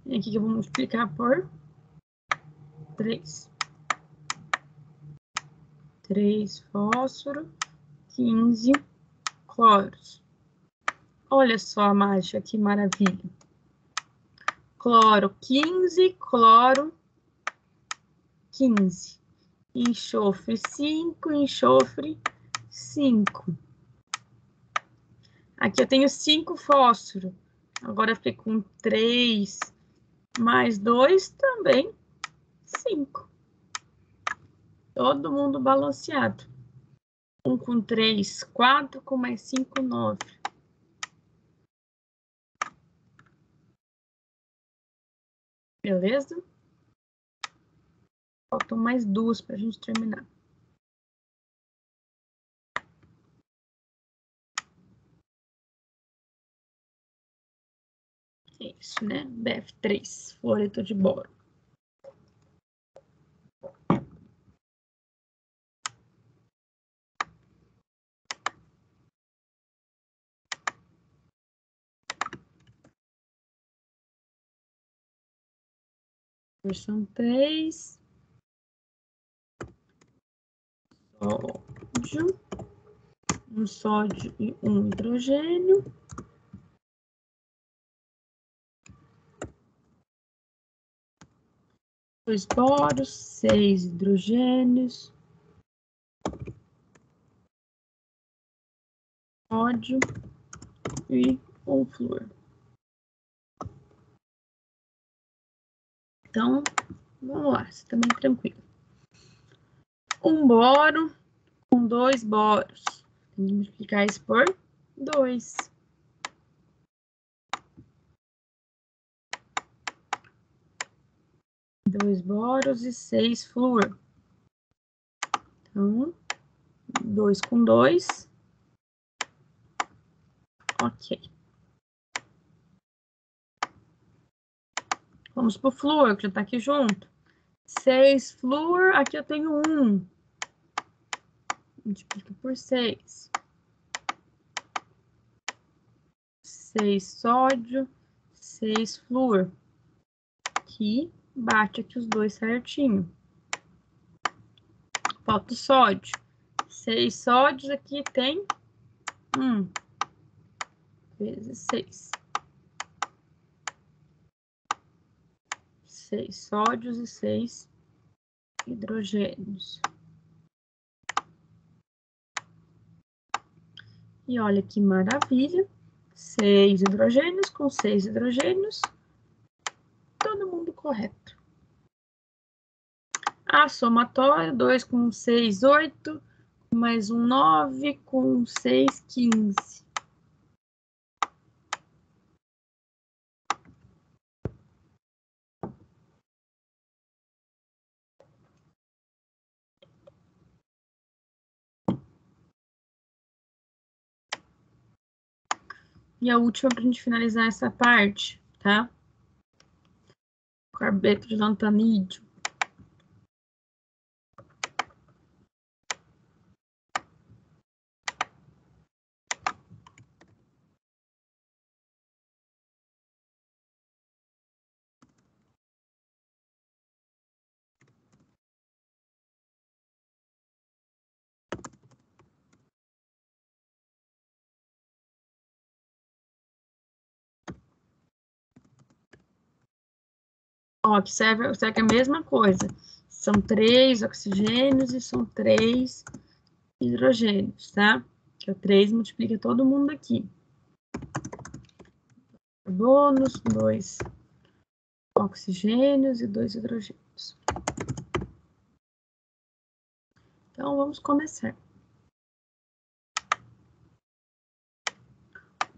E aqui que eu vou multiplicar por 3. 3 fósforo, 15 cloros. Olha só a mágica, que maravilha. Cloro 15, cloro 15. Enxofre 5, enxofre 5. Aqui eu tenho 5 fósforo. Agora fiquei com 3 mais 2 também 5. Todo mundo balanceado. 1 um com 3, 4, com mais 5, 9. Beleza? Faltam mais duas para a gente terminar. É isso, né? BF3, fluoreto de boro. Versão 3. Sódio. Um sódio e um hidrogênio. Dois boros, seis hidrogênios. Sódio e um flúor. Então, vamos lá, você também tá tranquilo. Um boro com dois boros. Tem que multiplicar isso por dois. Dois boros e seis flúor. Então, dois com dois. Ok. Vamos para o flúor, que já está aqui junto. 6 flúor, aqui eu tenho 1. Multiplica por 6. 6 sódio, 6 flúor. Aqui, bate aqui os dois certinho. Falta o sódio. 6 sódios, aqui tem 1 vezes 6. seis sódios e seis hidrogênios. E olha que maravilha, seis hidrogênios com seis hidrogênios, todo mundo correto. A somatória, 2 com 6, 8, mais um 9, com 6, 15. E a última para a gente finalizar essa parte, tá? Carbeto de lantanídeo. Ó, aqui serve, a mesma coisa. São três oxigênios e são três hidrogênios, tá? Que o 3 multiplica todo mundo aqui. Carbonos, dois oxigênios e dois hidrogênios. Então, vamos começar.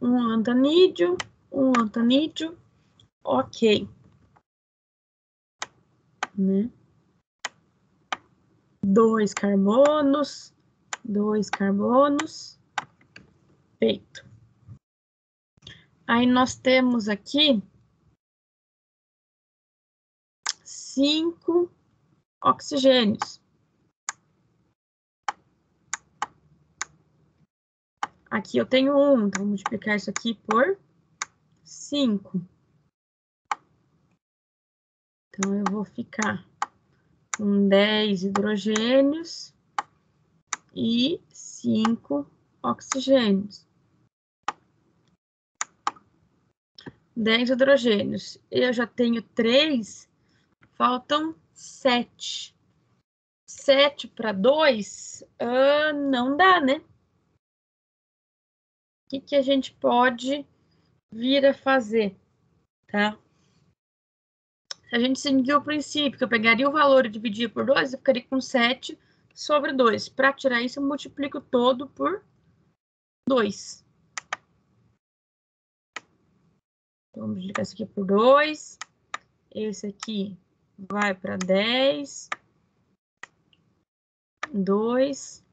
Um antanídeo, um antanídeo, ok. Né? Dois carbonos, dois carbonos, feito. Aí nós temos aqui cinco oxigênios. Aqui eu tenho um, então vou multiplicar isso aqui por cinco. Então, eu vou ficar com 10 hidrogênios e 5 oxigênios. 10 hidrogênios. Eu já tenho 3, faltam 7. 7 para 2 uh, não dá, né? O que, que a gente pode vir a fazer, tá? Se a gente seguir o princípio, que eu pegaria o valor e dividia por 2, eu ficaria com 7 sobre 2. Para tirar isso, eu multiplico todo por 2. Então, vamos multiplicar isso aqui por 2. Esse aqui vai para 10. 2.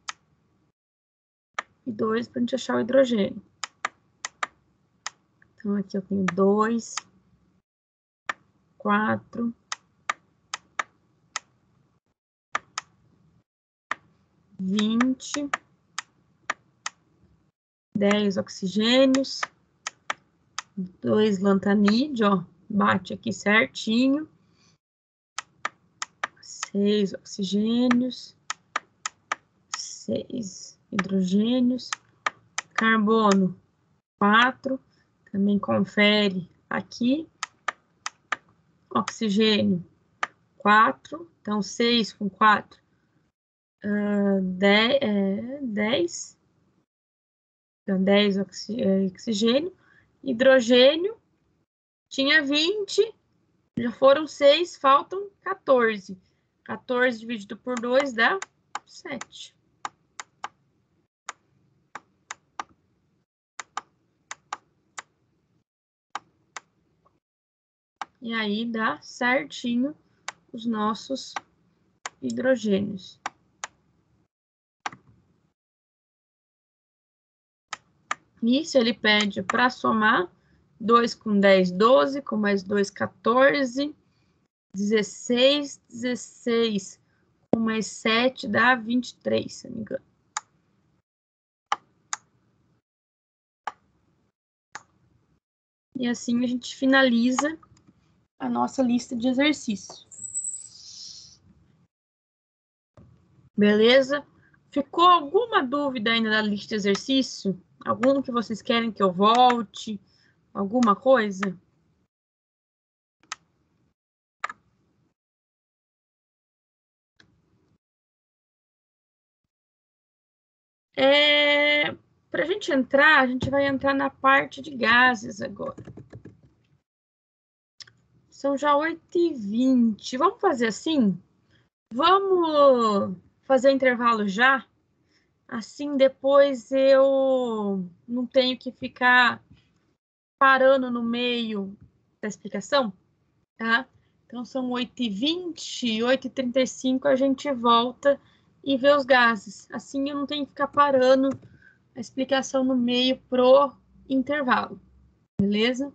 E 2 para a gente achar o hidrogênio. Então, aqui eu tenho 2, 4, vinte, dez oxigênios, dois lantanídeos, ó, bate aqui certinho, seis oxigênios, seis hidrogênios, carbono, quatro, também confere aqui, oxigênio, quatro, então seis com quatro, uh, 10, é, 10, então 10 oxi, é, oxigênio, hidrogênio, tinha 20, já foram 6, faltam 14. 14 dividido por 2 dá 7. E aí dá certinho os nossos hidrogênios. Isso ele pede para somar 2 com 10, 12, com mais 2, 14, 16, 16, com mais 7 dá 23, se não me engano. E assim a gente finaliza a nossa lista de exercícios. Beleza? Ficou alguma dúvida ainda da lista de exercício? Algum que vocês querem que eu volte? Alguma coisa? É, Para a gente entrar, a gente vai entrar na parte de gases agora. São já 8h20. Vamos fazer assim? Vamos fazer intervalo já? Assim, depois eu não tenho que ficar parando no meio da explicação, tá? Então, são 8h20, 8h35 a gente volta e vê os gases. Assim, eu não tenho que ficar parando a explicação no meio pro intervalo, beleza?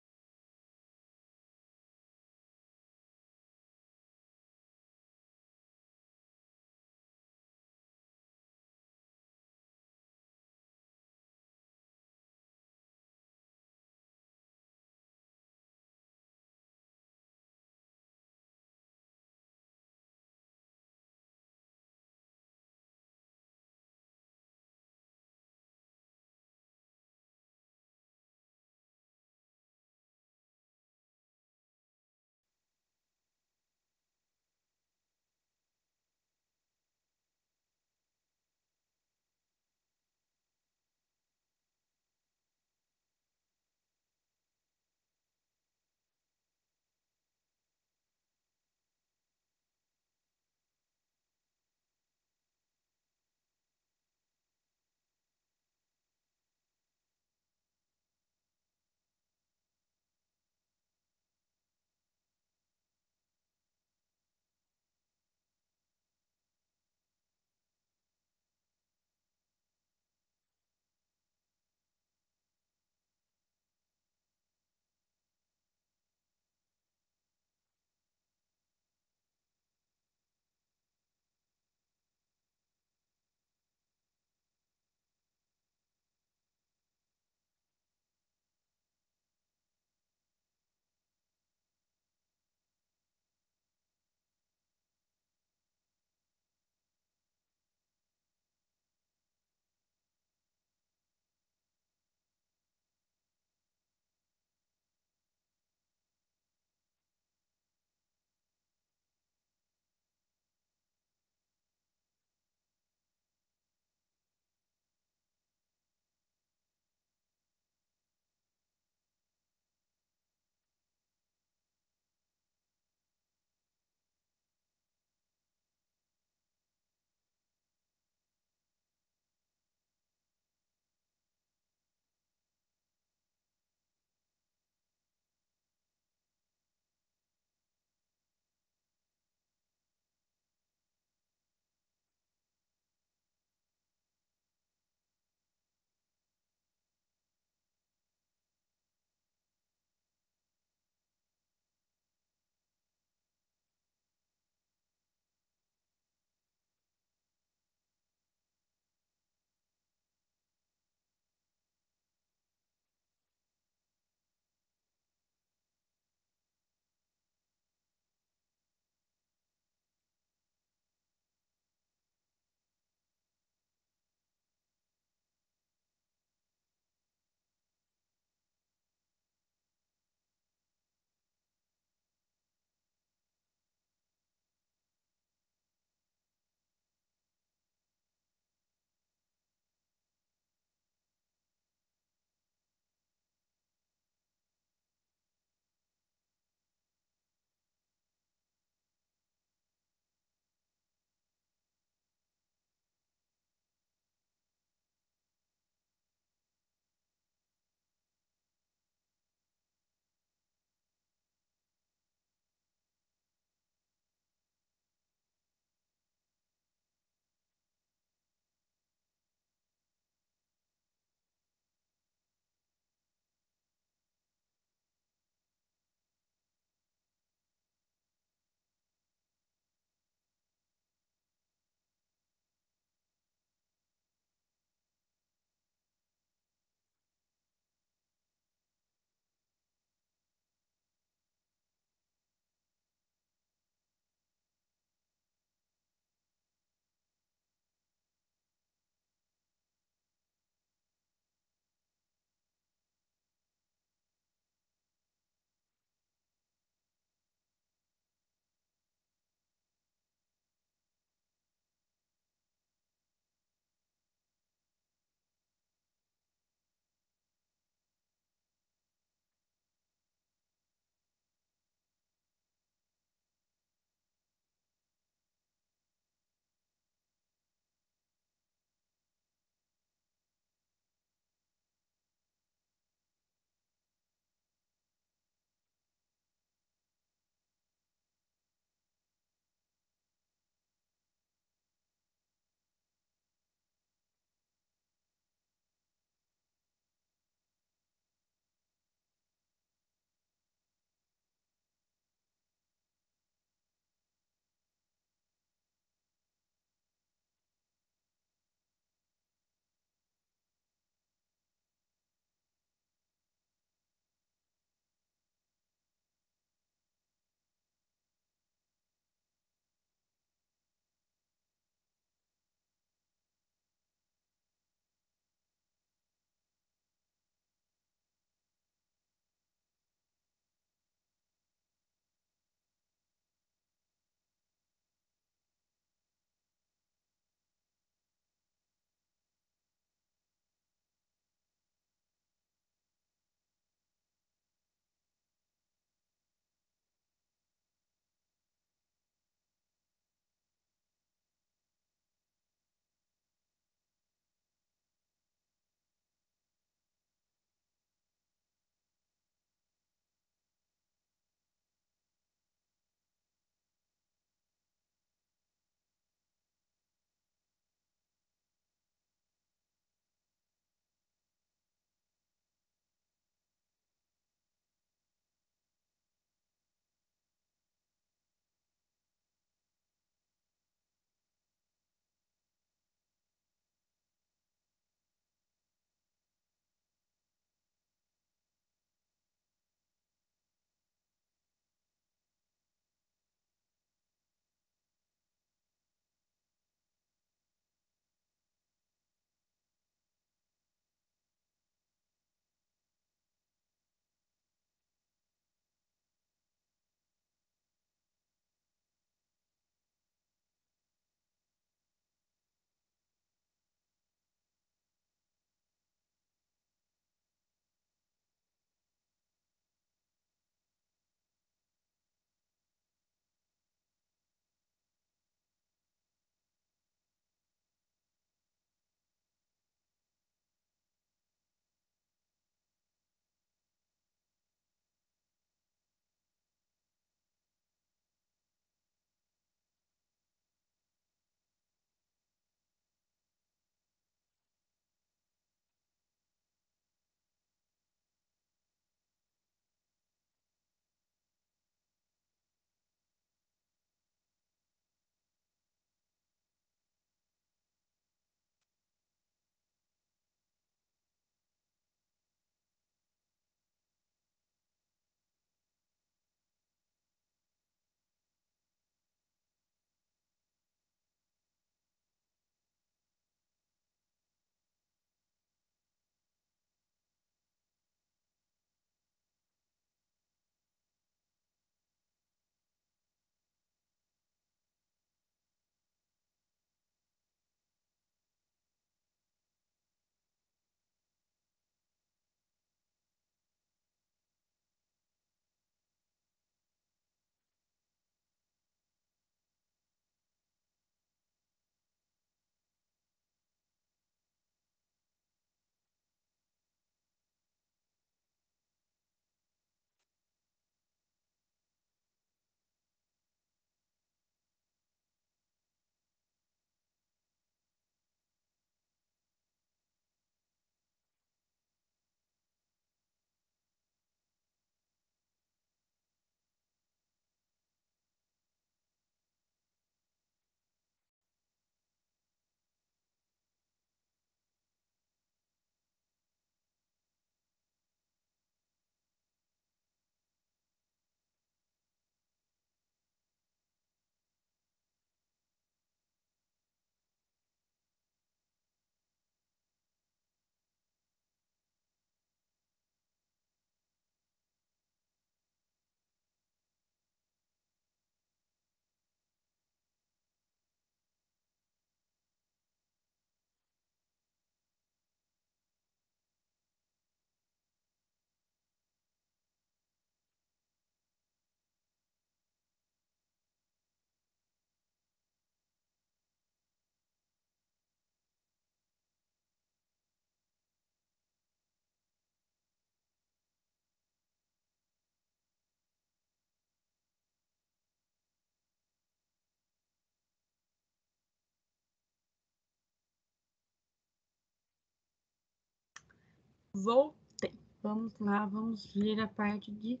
Voltei. Vamos lá, vamos ver a parte de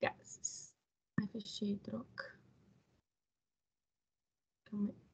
gases. Ai, fechei, troca. Calma aí.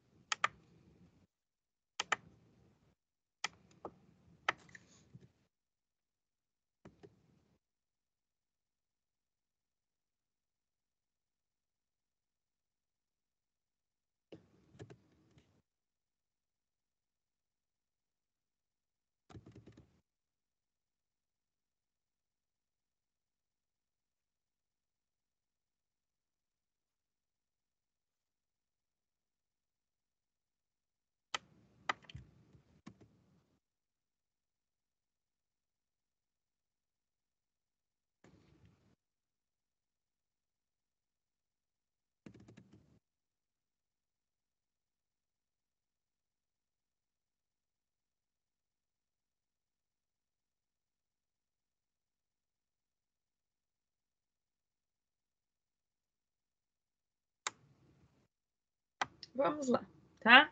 Vamos lá, tá?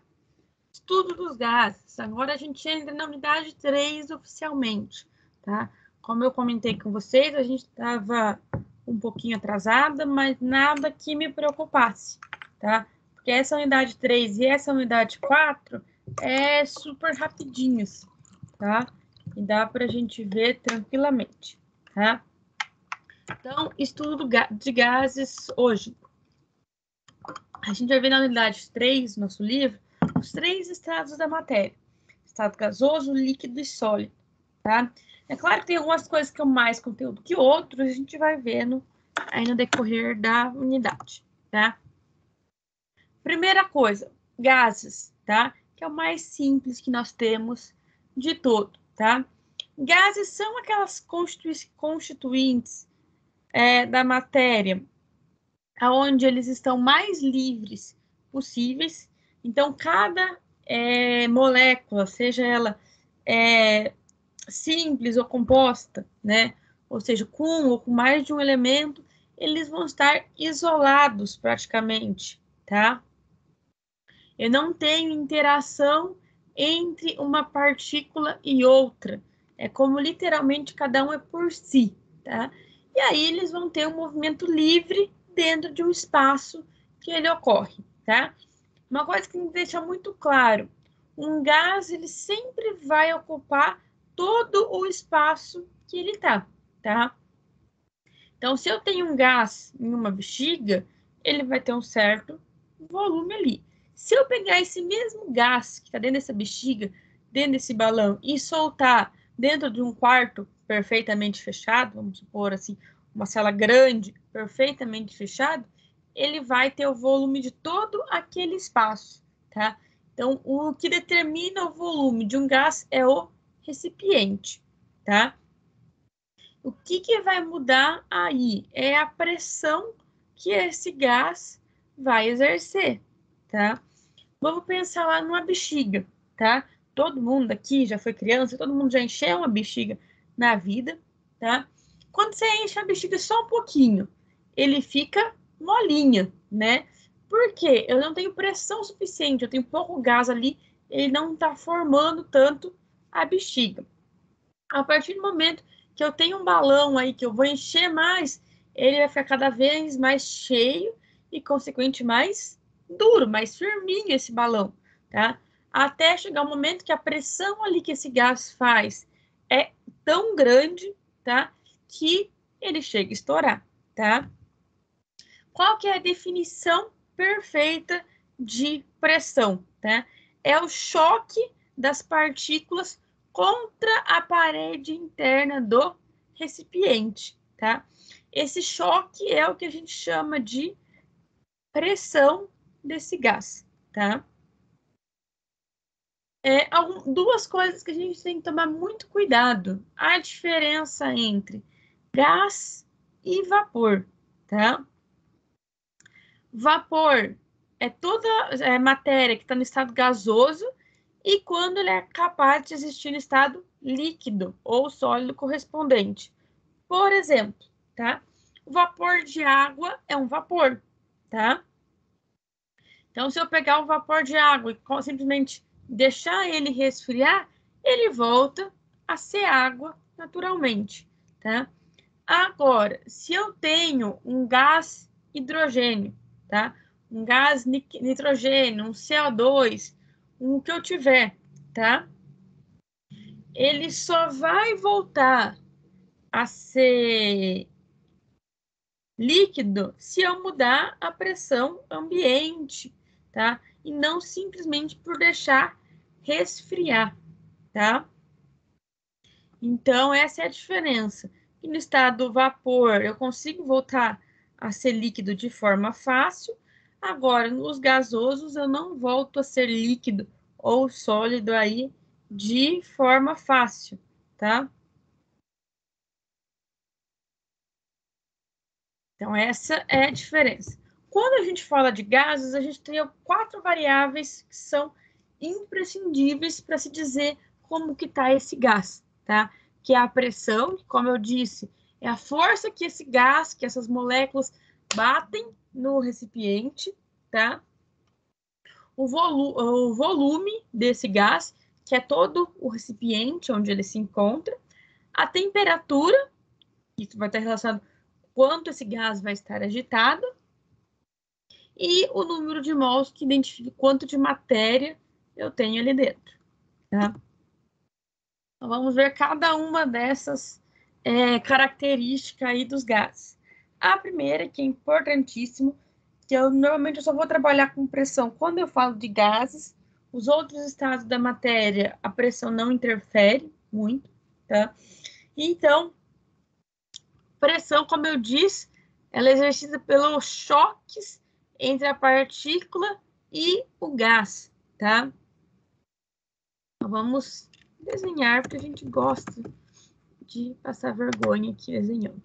Estudo dos gases. Agora a gente entra na unidade 3 oficialmente, tá? Como eu comentei com vocês, a gente estava um pouquinho atrasada, mas nada que me preocupasse, tá? Porque essa unidade 3 e essa unidade 4 é super rapidinhos, tá? E dá para a gente ver tranquilamente, tá? Então, estudo de gases hoje a gente vai ver na unidade 3, nosso livro, os três estados da matéria: estado gasoso, líquido e sólido. Tá? É claro que tem algumas coisas que são mais conteúdo que outros, a gente vai vendo aí no decorrer da unidade. Tá? Primeira coisa, gases, tá? Que é o mais simples que nós temos de todo, tá? Gases são aquelas constituintes é, da matéria aonde eles estão mais livres possíveis. Então, cada é, molécula, seja ela é, simples ou composta, né? Ou seja, com ou com mais de um elemento, eles vão estar isolados praticamente, tá? Eu não tenho interação entre uma partícula e outra. É como literalmente cada um é por si, tá? E aí eles vão ter um movimento livre dentro de um espaço que ele ocorre, tá? Uma coisa que me deixa muito claro, um gás ele sempre vai ocupar todo o espaço que ele tá, tá? Então, se eu tenho um gás em uma bexiga, ele vai ter um certo volume ali. Se eu pegar esse mesmo gás que está dentro dessa bexiga, dentro desse balão, e soltar dentro de um quarto perfeitamente fechado, vamos supor assim, uma cela grande, perfeitamente fechado, ele vai ter o volume de todo aquele espaço, tá? Então, o que determina o volume de um gás é o recipiente, tá? O que, que vai mudar aí? É a pressão que esse gás vai exercer, tá? Vamos pensar lá numa bexiga, tá? Todo mundo aqui já foi criança, todo mundo já encheu uma bexiga na vida, tá? Quando você enche a bexiga só um pouquinho, ele fica molinha, né? Porque eu não tenho pressão suficiente, eu tenho pouco gás ali, ele não está formando tanto a bexiga. A partir do momento que eu tenho um balão aí que eu vou encher mais, ele vai ficar cada vez mais cheio e, consequente, mais duro, mais firminho esse balão, tá? Até chegar o momento que a pressão ali que esse gás faz é tão grande, tá? que ele chega a estourar, tá? Qual que é a definição perfeita de pressão, tá? É o choque das partículas contra a parede interna do recipiente, tá? Esse choque é o que a gente chama de pressão desse gás, tá? É, duas coisas que a gente tem que tomar muito cuidado. A diferença entre gás e vapor, tá? Vapor é toda é, matéria que está no estado gasoso e quando ele é capaz de existir no estado líquido ou sólido correspondente. Por exemplo, tá? O vapor de água é um vapor, tá? Então, se eu pegar o vapor de água e simplesmente deixar ele resfriar, ele volta a ser água naturalmente, tá? Agora, se eu tenho um gás hidrogênio, tá? Um gás nitrogênio, um CO2, um que eu tiver, tá? Ele só vai voltar a ser líquido se eu mudar a pressão ambiente, tá? E não simplesmente por deixar resfriar, tá? Então, essa é a diferença. E no estado vapor, eu consigo voltar a ser líquido de forma fácil. Agora, nos gasosos, eu não volto a ser líquido ou sólido aí de forma fácil, tá? Então, essa é a diferença. Quando a gente fala de gases, a gente tem quatro variáveis que são imprescindíveis para se dizer como que está esse gás, tá? Que é a pressão, como eu disse, é a força que esse gás, que essas moléculas batem no recipiente, tá? O, volu o volume desse gás, que é todo o recipiente onde ele se encontra, a temperatura, isso vai estar relacionado quanto esse gás vai estar agitado, e o número de mols que identifica quanto de matéria eu tenho ali dentro. Tá? Então, vamos ver cada uma dessas é, características aí dos gases. A primeira, que é importantíssimo, que eu normalmente eu só vou trabalhar com pressão quando eu falo de gases, os outros estados da matéria, a pressão não interfere muito, tá? Então, pressão, como eu disse, ela é exercida pelos choques entre a partícula e o gás, tá? Então, vamos desenhar, porque a gente gosta de passar vergonha aqui desenhando.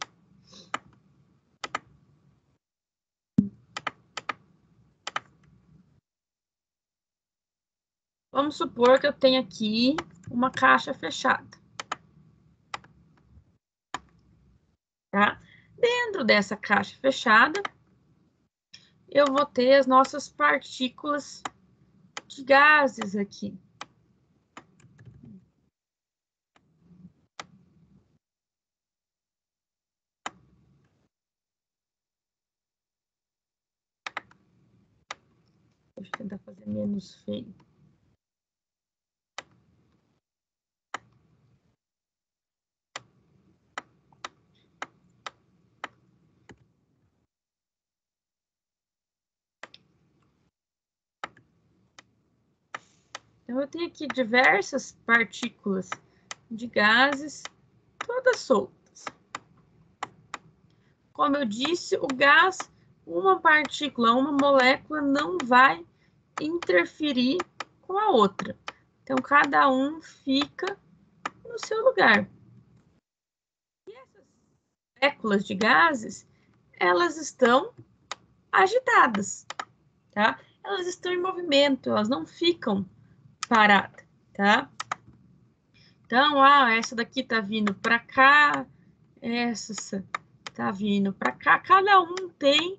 Vamos supor que eu tenho aqui uma caixa fechada. Tá? Dentro dessa caixa fechada, eu vou ter as nossas partículas de gases aqui. Deixa eu tentar fazer menos feio. Então, eu tenho aqui diversas partículas de gases, todas soltas. Como eu disse, o gás, uma partícula, uma molécula não vai interferir com a outra. Então, cada um fica no seu lugar. E essas moléculas de gases, elas estão agitadas, tá? Elas estão em movimento, elas não ficam parada, tá? Então, ah, essa daqui tá vindo para cá, essa tá vindo para cá. Cada um tem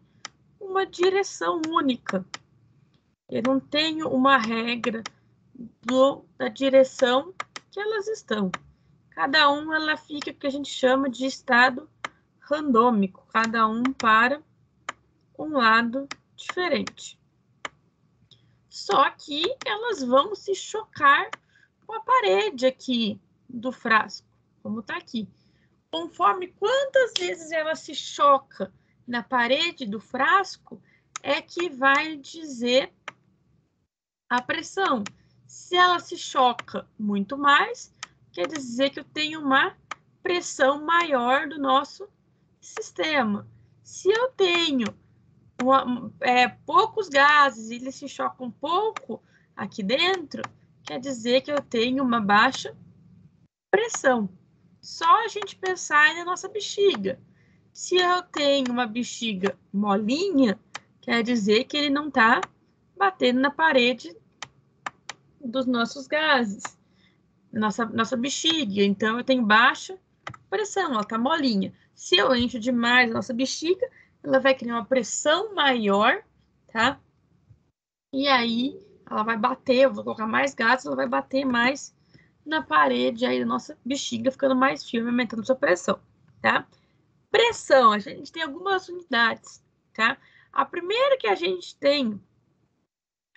uma direção única. Eu não tenho uma regra do, da direção que elas estão. Cada um ela fica o que a gente chama de estado randômico. Cada um para um lado diferente. Só que elas vão se chocar com a parede aqui do frasco, como está aqui. Conforme quantas vezes ela se choca na parede do frasco, é que vai dizer a pressão. Se ela se choca muito mais, quer dizer que eu tenho uma pressão maior do nosso sistema. Se eu tenho uma, é, poucos gases e eles se chocam pouco aqui dentro, quer dizer que eu tenho uma baixa pressão. Só a gente pensar na nossa bexiga. Se eu tenho uma bexiga molinha, quer dizer que ele não está batendo na parede dos nossos gases, nossa, nossa bexiga. Então, eu tenho baixa pressão, ela está molinha. Se eu encho demais a nossa bexiga, ela vai criar uma pressão maior, tá? E aí ela vai bater, eu vou colocar mais gases, ela vai bater mais na parede aí da nossa bexiga, ficando mais firme, aumentando sua pressão, tá? Pressão, a gente tem algumas unidades, tá? A primeira que a gente tem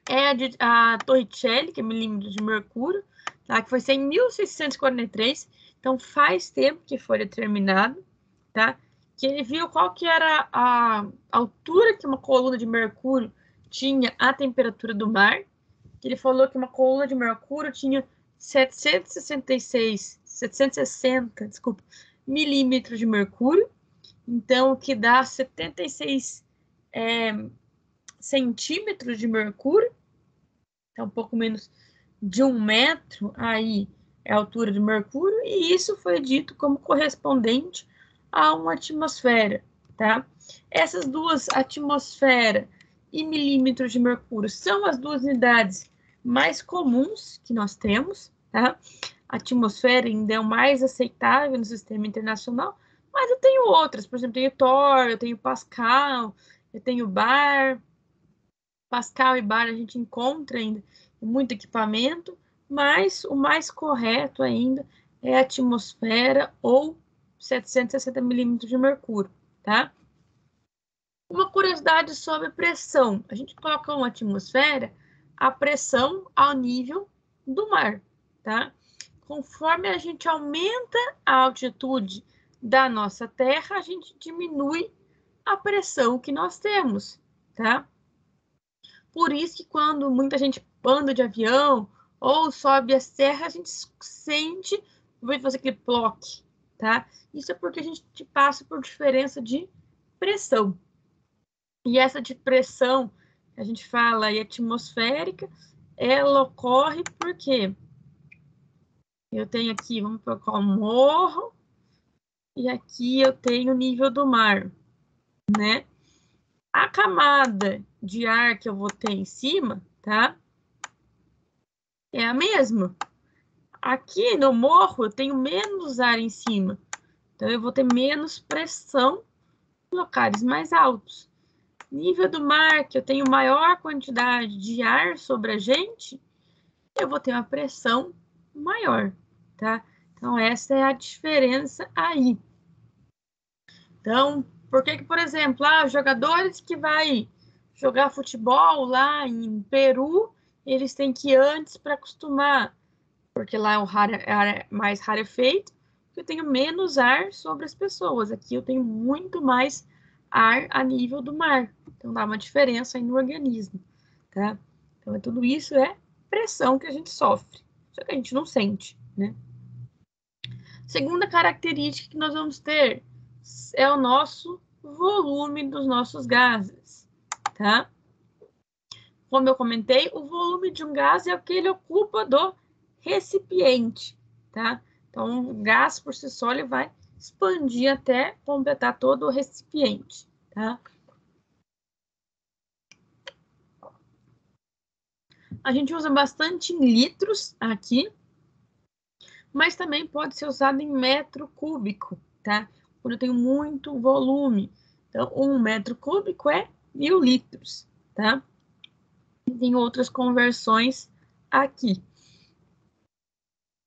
é a, de, a Torricelli, que é milímetro de mercúrio, tá? Que foi em 1643, então faz tempo que foi determinado, tá? Que ele viu qual que era a altura que uma coluna de mercúrio tinha a temperatura do mar, que ele falou que uma coluna de mercúrio tinha 766, 760, desculpa, milímetros de mercúrio, então que dá 76 é, centímetros de mercúrio, então um pouco menos de um metro aí é a altura de mercúrio, e isso foi dito como correspondente a uma atmosfera, tá? Essas duas atmosfera e milímetros de mercúrio são as duas unidades mais comuns que nós temos, tá? A atmosfera ainda é o mais aceitável no sistema internacional, mas eu tenho outras, por exemplo, eu tenho Thor, eu tenho Pascal, eu tenho Bar. Pascal e Bar a gente encontra ainda muito equipamento, mas o mais correto ainda é a atmosfera ou 760 milímetros de mercúrio, tá? Uma curiosidade sobre pressão. A gente coloca uma atmosfera a pressão ao nível do mar, tá? Conforme a gente aumenta a altitude da nossa Terra, a gente diminui a pressão que nós temos, tá? Por isso que quando muita gente anda de avião ou sobe a serra, a gente sente, vai fazer aquele bloque, tá? Isso é porque a gente passa por diferença de pressão. E essa de pressão a gente fala aí atmosférica, ela ocorre porque eu tenho aqui, vamos colocar o morro, e aqui eu tenho o nível do mar, né? A camada de ar que eu vou ter em cima, tá? É a mesma. Aqui no morro eu tenho menos ar em cima, então eu vou ter menos pressão em locais mais altos nível do mar, que eu tenho maior quantidade de ar sobre a gente, eu vou ter uma pressão maior, tá? Então, essa é a diferença aí. Então, por que que, por exemplo, ah, jogadores que vai jogar futebol lá em Peru, eles têm que ir antes para acostumar, porque lá é o raro, é mais rarefeito, eu tenho menos ar sobre as pessoas. Aqui eu tenho muito mais ar a nível do mar. Então dá uma diferença aí no organismo, tá? Então é tudo isso é pressão que a gente sofre, só que a gente não sente, né? Segunda característica que nós vamos ter é o nosso volume dos nossos gases, tá? Como eu comentei, o volume de um gás é o que ele ocupa do recipiente, tá? Então, o gás por si só ele vai expandir até completar todo o recipiente, tá? A gente usa bastante em litros aqui, mas também pode ser usado em metro cúbico, tá? Quando eu tenho muito volume. Então, um metro cúbico é mil litros, tá? Tem outras conversões aqui.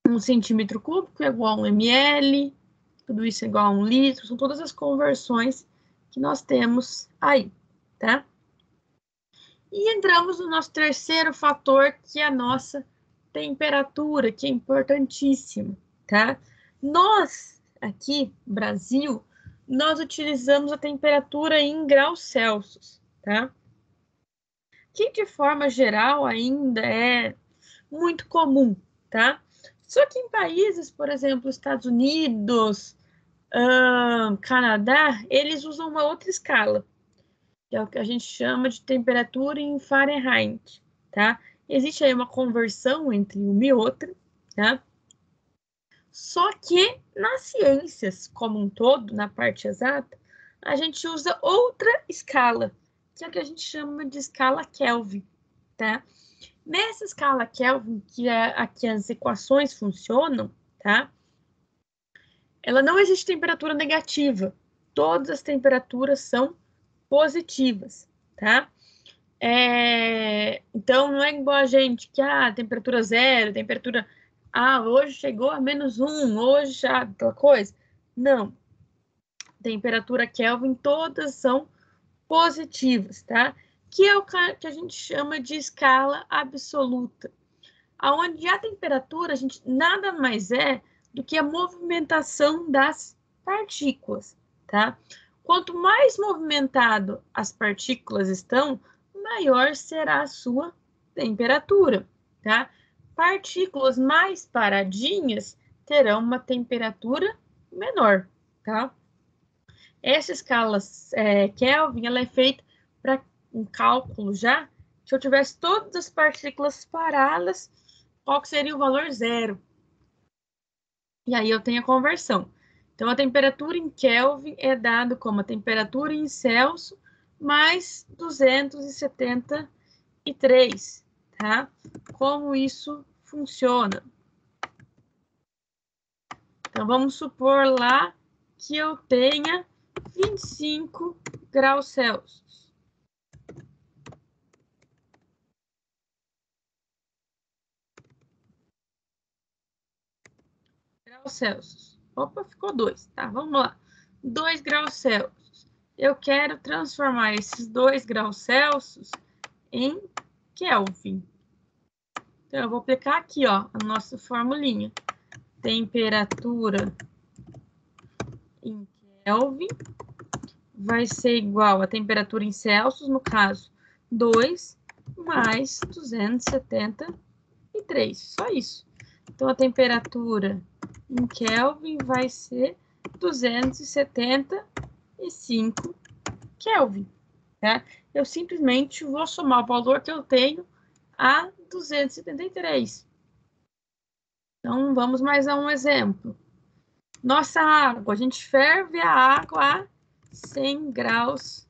Um centímetro cúbico é igual a um ml, tudo isso é igual a um litro, são todas as conversões que nós temos aí, tá? E entramos no nosso terceiro fator, que é a nossa temperatura, que é importantíssima, tá? Nós, aqui, Brasil, nós utilizamos a temperatura em graus Celsius, tá? Que de forma geral ainda é muito comum, tá? Só que em países, por exemplo, Estados Unidos, uh, Canadá, eles usam uma outra escala, que é o que a gente chama de temperatura em Fahrenheit, tá? Existe aí uma conversão entre uma e outra, tá? Só que nas ciências como um todo, na parte exata, a gente usa outra escala, que é o que a gente chama de escala Kelvin, tá? Nessa escala Kelvin, que é aqui as equações funcionam, tá? Ela não existe temperatura negativa. Todas as temperaturas são positivas, tá? É, então, não é igual a gente que, ah, temperatura zero, temperatura Ah, hoje chegou a menos um, hoje já aquela coisa. Não. Temperatura Kelvin, todas são positivas, tá? Que é o que a gente chama de escala absoluta. Aonde a temperatura, a gente nada mais é do que a movimentação das partículas, tá? Quanto mais movimentado as partículas estão, maior será a sua temperatura, tá? Partículas mais paradinhas terão uma temperatura menor, tá? Essa escala é, Kelvin, ela é feita para um cálculo já, se eu tivesse todas as partículas paradas, qual que seria o valor zero? E aí eu tenho a conversão. Então, a temperatura em Kelvin é dado como a temperatura em Celsius mais 273, tá? Como isso funciona? Então, vamos supor lá que eu tenha 25 graus Celsius. Graus Celsius. Opa, ficou 2, tá? Vamos lá. 2 graus Celsius. Eu quero transformar esses 2 graus Celsius em Kelvin. Então, eu vou aplicar aqui, ó, a nossa formulinha. Temperatura em Kelvin vai ser igual a temperatura em Celsius, no caso, 2 mais 273. Só isso. Então, a temperatura em Kelvin vai ser 275 Kelvin. Tá? Eu simplesmente vou somar o valor que eu tenho a 273. Então, vamos mais a um exemplo. Nossa água, a gente ferve a água a 100 graus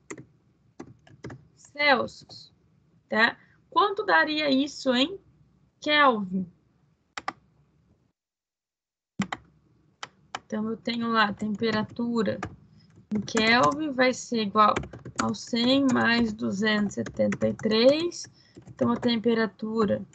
Celsius, tá? Quanto daria isso em Kelvin? Então, eu tenho lá a temperatura em Kelvin vai ser igual ao 100 mais 273. Então, a temperatura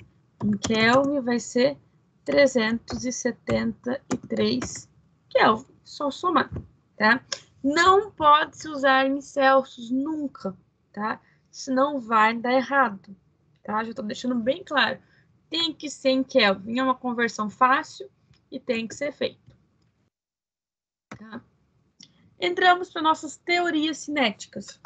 em Kelvin vai ser 373 Kelvin. Só somar, tá? Não pode se usar em Celsius nunca, tá? Senão vai dar errado, tá? Já estou deixando bem claro. Tem que ser em Kelvin. É uma conversão fácil e tem que ser feito. Tá? Entramos para nossas teorias cinéticas.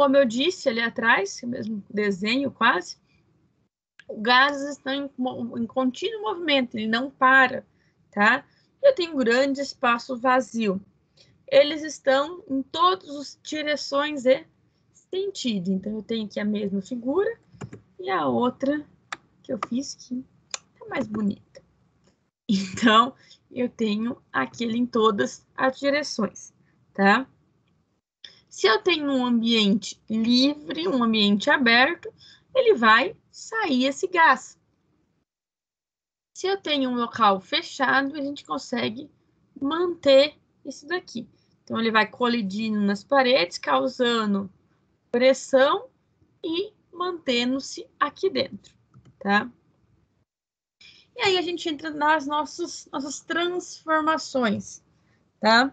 Como eu disse ali atrás, mesmo desenho quase, gases estão em, em contínuo movimento, ele não para, tá? Eu tenho um grande espaço vazio. Eles estão em todas as direções e sentido. Então, eu tenho aqui a mesma figura e a outra que eu fiz que tá mais bonita. Então, eu tenho aquele em todas as direções, tá? Se eu tenho um ambiente livre, um ambiente aberto, ele vai sair esse gás. Se eu tenho um local fechado, a gente consegue manter isso daqui. Então, ele vai colidindo nas paredes, causando pressão e mantendo-se aqui dentro, tá? E aí a gente entra nas nossas, nossas transformações, tá?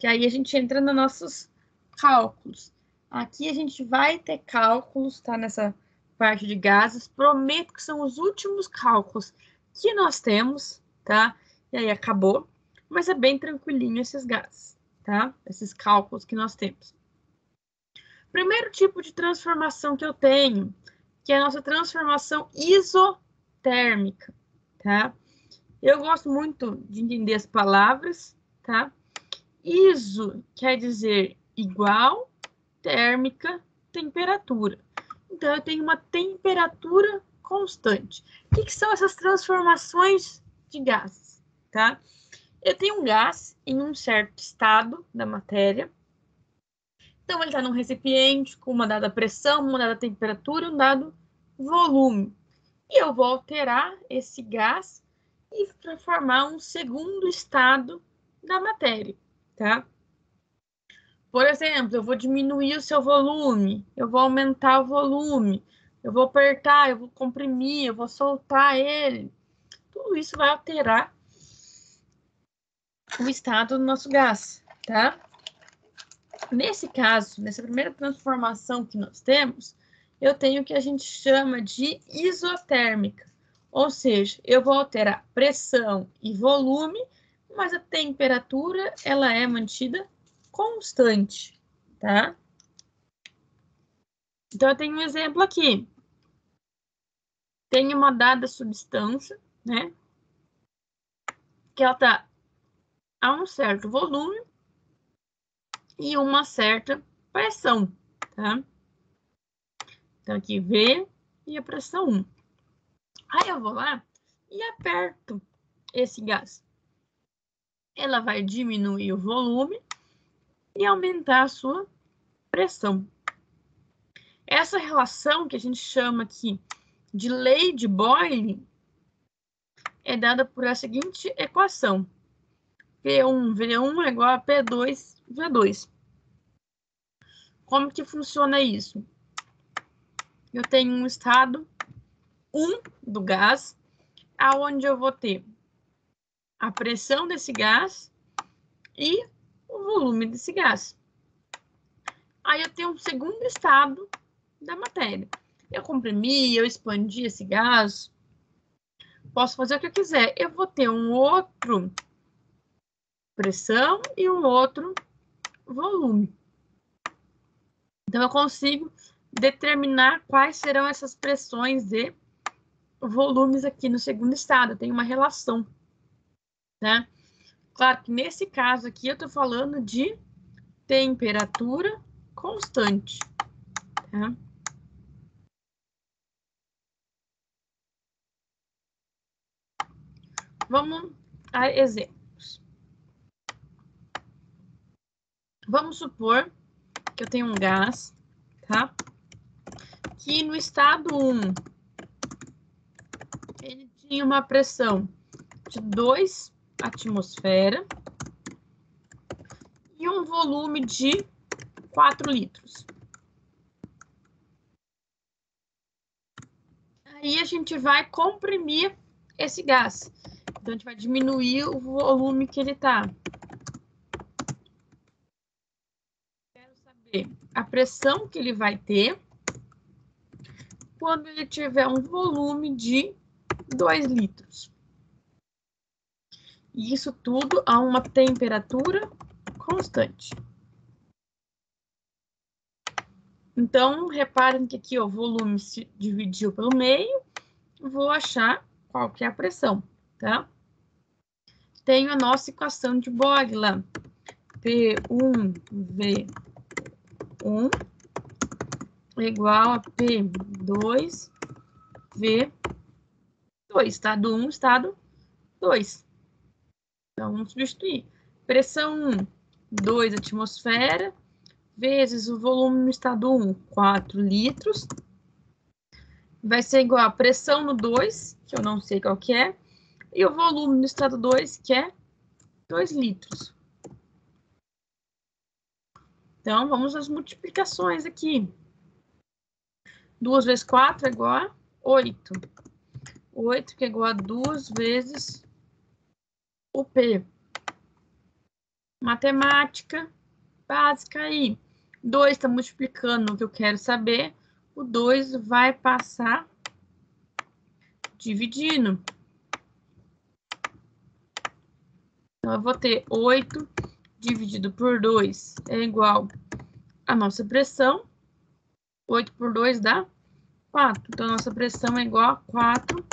Que aí a gente entra nos nossos cálculos. Aqui a gente vai ter cálculos, tá? Nessa parte de gases. Prometo que são os últimos cálculos que nós temos, tá? E aí acabou. Mas é bem tranquilinho esses gases, tá? Esses cálculos que nós temos. Primeiro tipo de transformação que eu tenho, que é a nossa transformação iso térmica, tá? Eu gosto muito de entender as palavras, tá? ISO quer dizer igual, térmica, temperatura. Então, eu tenho uma temperatura constante. O que, que são essas transformações de gases, tá? Eu tenho um gás em um certo estado da matéria. Então, ele está num recipiente com uma dada pressão, uma dada temperatura, um dado volume. E eu vou alterar esse gás e transformar um segundo estado da matéria, tá? Por exemplo, eu vou diminuir o seu volume, eu vou aumentar o volume. eu vou apertar, eu vou comprimir, eu vou soltar ele. Tudo isso vai alterar o estado do nosso gás, tá? Nesse caso, nessa primeira transformação que nós temos, eu tenho o que a gente chama de isotérmica. Ou seja, eu vou alterar pressão e volume, mas a temperatura ela é mantida constante, tá? Então, eu tenho um exemplo aqui. Tem uma dada substância, né? Que ela está a um certo volume e uma certa pressão, tá? Então, aqui V e a pressão 1. Aí eu vou lá e aperto esse gás. Ela vai diminuir o volume e aumentar a sua pressão. Essa relação que a gente chama aqui de lei de Boyle é dada por a seguinte equação. P1, V1 é igual a P2, V2. Como que funciona isso? Eu tenho um estado 1 do gás, aonde eu vou ter a pressão desse gás e o volume desse gás. Aí eu tenho um segundo estado da matéria. Eu comprimi, eu expandi esse gás, posso fazer o que eu quiser. Eu vou ter um outro pressão e um outro volume. Então, eu consigo determinar quais serão essas pressões e volumes aqui no segundo estado. Tem uma relação, né? Claro que nesse caso aqui eu estou falando de temperatura constante, tá? Vamos a exemplos. Vamos supor que eu tenho um gás, tá? Que no estado 1, ele tinha uma pressão de 2 atmosfera e um volume de 4 litros. Aí a gente vai comprimir esse gás. Então, a gente vai diminuir o volume que ele está. Quero saber a pressão que ele vai ter quando ele tiver um volume de 2 litros. E isso tudo a uma temperatura constante. Então, reparem que aqui o volume se dividiu pelo meio, vou achar qual que é a pressão tá? Tenho a nossa equação de Borglum. P1V1 é igual a P2V2, estado 1, estado 2. Então, vamos substituir. Pressão 1, 2 atmosfera, vezes o volume no estado 1, 4 litros. Vai ser igual a pressão no 2, que eu não sei qual que é, e o volume no estado 2, que é 2 litros. Então, vamos às multiplicações aqui. 2 vezes 4 é igual a 8. 8 que é igual a 2 vezes o P. Matemática básica aí. 2 está multiplicando o que eu quero saber. O 2 vai passar dividindo. Então, eu vou ter 8 dividido por 2 é igual a nossa pressão. 8 por 2 dá 4. Então, a nossa pressão é igual a 4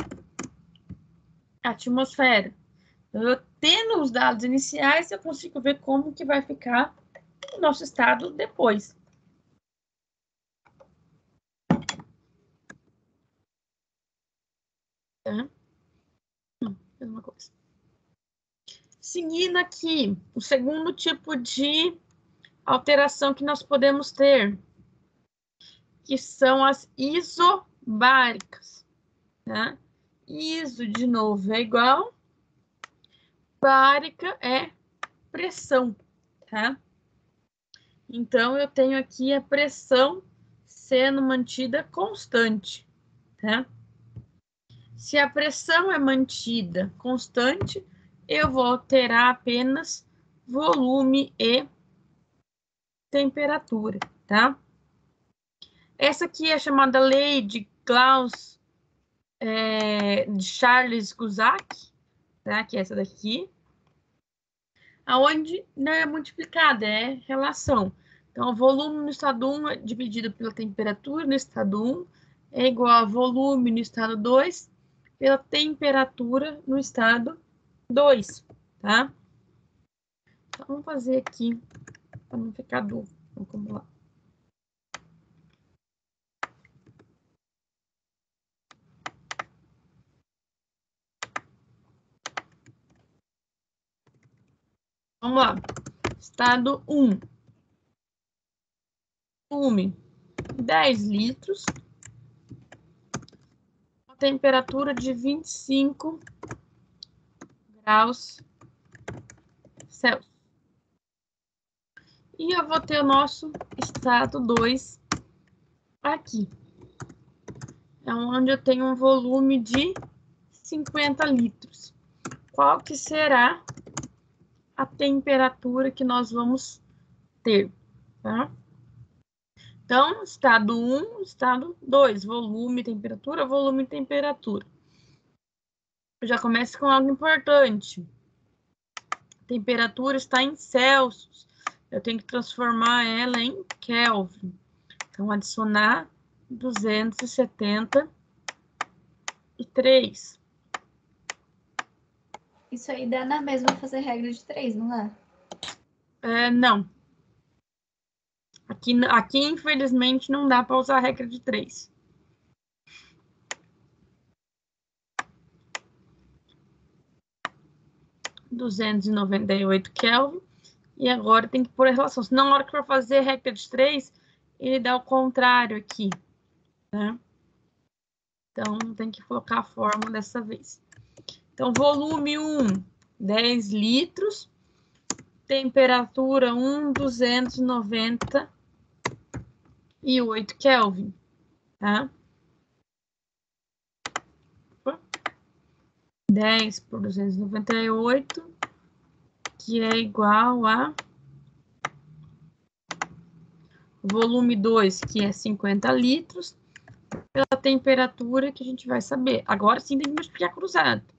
atmosfera. Então, eu tendo os dados iniciais, eu consigo ver como que vai ficar o nosso estado depois. Tá? Mesma coisa. Seguindo aqui, o segundo tipo de alteração que nós podemos ter, que são as isobáricas. Né? Iso, de novo, é igual. Bárica é pressão, tá? Então, eu tenho aqui a pressão sendo mantida constante, tá? Se a pressão é mantida constante, eu vou alterar apenas volume e temperatura, tá? Essa aqui é chamada lei de Gauss é, de Charles Guzac, tá? Que é essa daqui. Aonde não é multiplicada, é relação. Então, volume no estado 1 é dividido pela temperatura no estado 1 é igual a volume no estado 2 pela temperatura no estado 2, tá? Então, vamos fazer aqui para não ficar dúvida. Vamos lá. Vamos lá. Estado 1. Volume 10 litros. A temperatura de 25 graus Celsius. E eu vou ter o nosso estado 2 aqui. É onde eu tenho um volume de 50 litros. Qual que será a temperatura que nós vamos ter, tá? Então, estado 1, estado 2, volume, temperatura, volume, temperatura. Eu já começo com algo importante. A temperatura está em Celsius. Eu tenho que transformar ela em Kelvin. Então, adicionar 273. Isso aí dá na mesma fazer regra de três, não é? É, não. Aqui, aqui, infelizmente, não dá para usar a regra de três. Duzentos e noventa e oito Kelvin. E agora tem que pôr a relação. Senão, na hora que for fazer a regra de três, ele dá o contrário aqui. Né? Então, tem que colocar a fórmula dessa vez. Então, volume 1, 10 litros. Temperatura 1, 298 Kelvin, tá? 10 por 298, que é igual a volume 2, que é 50 litros, pela temperatura que a gente vai saber. Agora sim tem que multiplicar cruzado.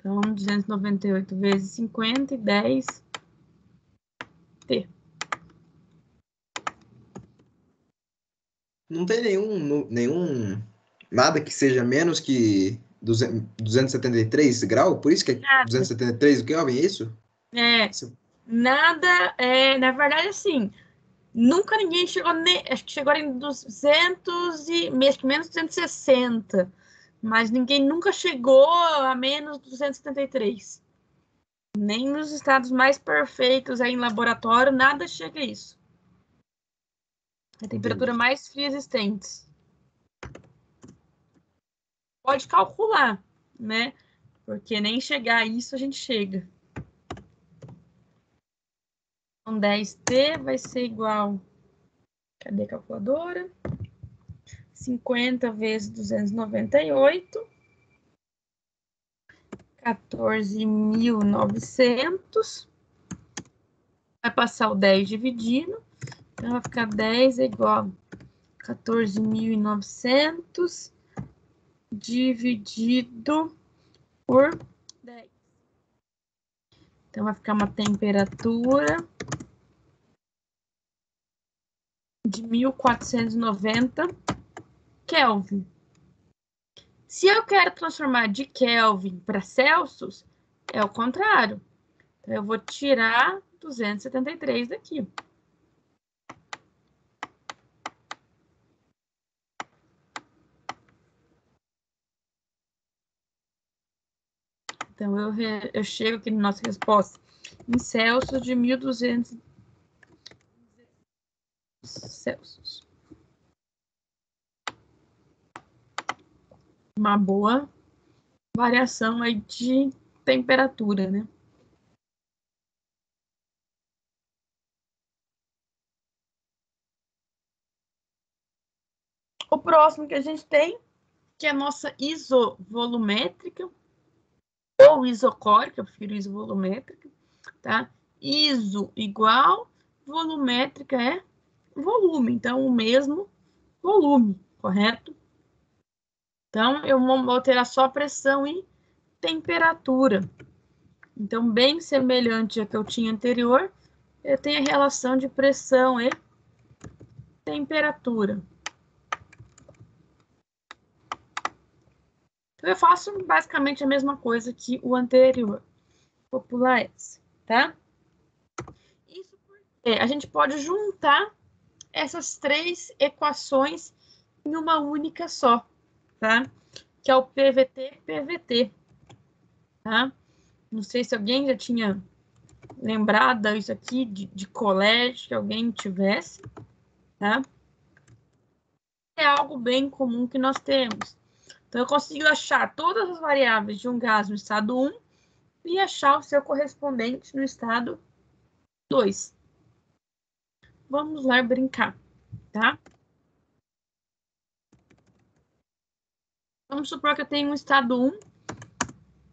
Então, 298 vezes 50 e 10 T. Não tem nenhum, nenhum, nada que seja menos que 273 graus? Por isso que é nada. 273 Kelvin, é isso? É, nada, é, na verdade, assim, nunca ninguém chegou, ne, acho que chegou em 200 e, menos 260 mas ninguém nunca chegou a menos 273. Nem nos estados mais perfeitos aí em laboratório, nada chega a isso. É a temperatura mais fria existente. Pode calcular, né? Porque nem chegar a isso a gente chega. Então, 10T vai ser igual. Cadê a calculadora? 50 vezes 298, 14.900. Vai passar o 10 dividindo. Então, vai ficar 10 é igual a 14.900 dividido por 10. Então, vai ficar uma temperatura de 1490 Kelvin. Se eu quero transformar de Kelvin para Celsius, é o contrário. Então, eu vou tirar 273 daqui. Então, eu, eu chego aqui na nossa resposta em Celsius de 1.200 Celsius. Uma boa variação aí de temperatura, né? O próximo que a gente tem, que é a nossa isovolumétrica, ou isocórica, eu prefiro isovolumétrica, tá? Iso igual, volumétrica é volume, então o mesmo volume, correto? Então, eu vou alterar só pressão e temperatura. Então, bem semelhante à que eu tinha anterior, eu tenho a relação de pressão e temperatura. Então, eu faço basicamente a mesma coisa que o anterior. Vou pular essa, tá? Isso porque a gente pode juntar essas três equações em uma única só, tá? Que é o PVT-PVT, tá? Não sei se alguém já tinha lembrado isso aqui de, de colégio, que alguém tivesse, tá? É algo bem comum que nós temos. Então, eu consigo achar todas as variáveis de um gás no estado 1 e achar o seu correspondente no estado 2. Vamos lá brincar, tá? Vamos supor que eu tenho um estado 1.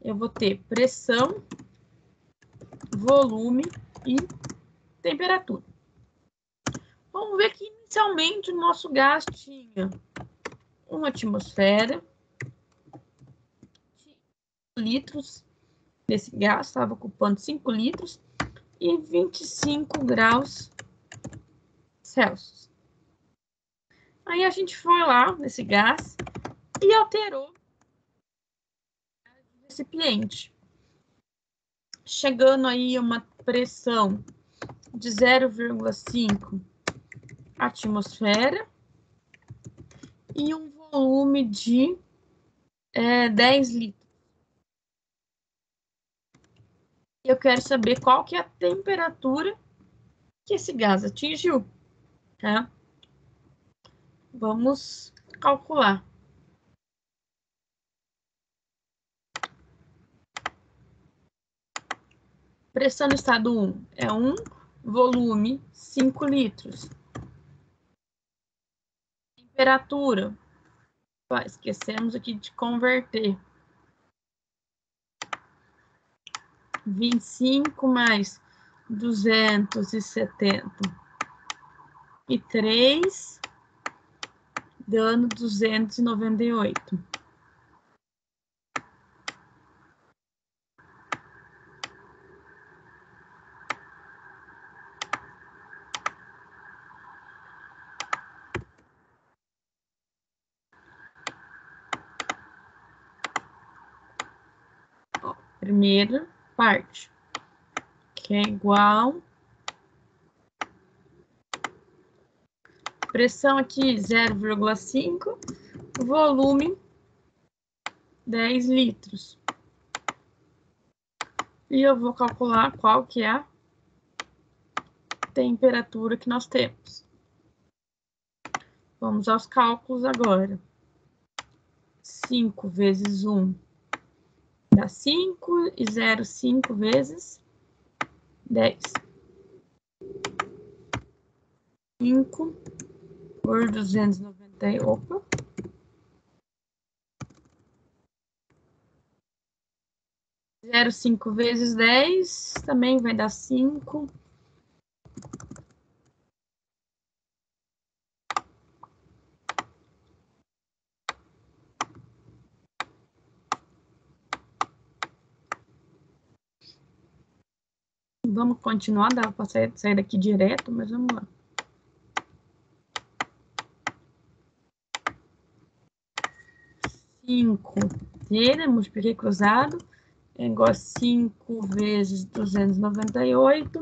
Eu vou ter pressão, volume e temperatura. Vamos ver que inicialmente o nosso gás tinha uma atmosfera, litros desse gás, estava ocupando 5 litros, e 25 graus Celsius. Aí a gente foi lá nesse gás e alterou o recipiente, chegando aí uma pressão de 0,5 atmosfera e um volume de é, 10 litros. eu quero saber qual que é a temperatura que esse gás atingiu, tá? Vamos calcular. Pressão no estado 1 é 1, volume 5 litros. Temperatura, esquecemos aqui de converter. 25 mais 270 e 3, dando 298. Primeiro, parte, que é igual. Pressão aqui 0,5, volume 10 litros. E eu vou calcular qual que é a temperatura que nós temos. Vamos aos cálculos agora. 5 vezes 1 dá 5 e 0, 5 vezes 10. 5 por 290, opa. Zero cinco vezes dez também vai dar cinco. Vamos continuar, dá para sair, daqui direto, mas vamos lá. Cinco, T, né? Multipliquei cruzado, é igual a cinco vezes duzentos e noventa e oito.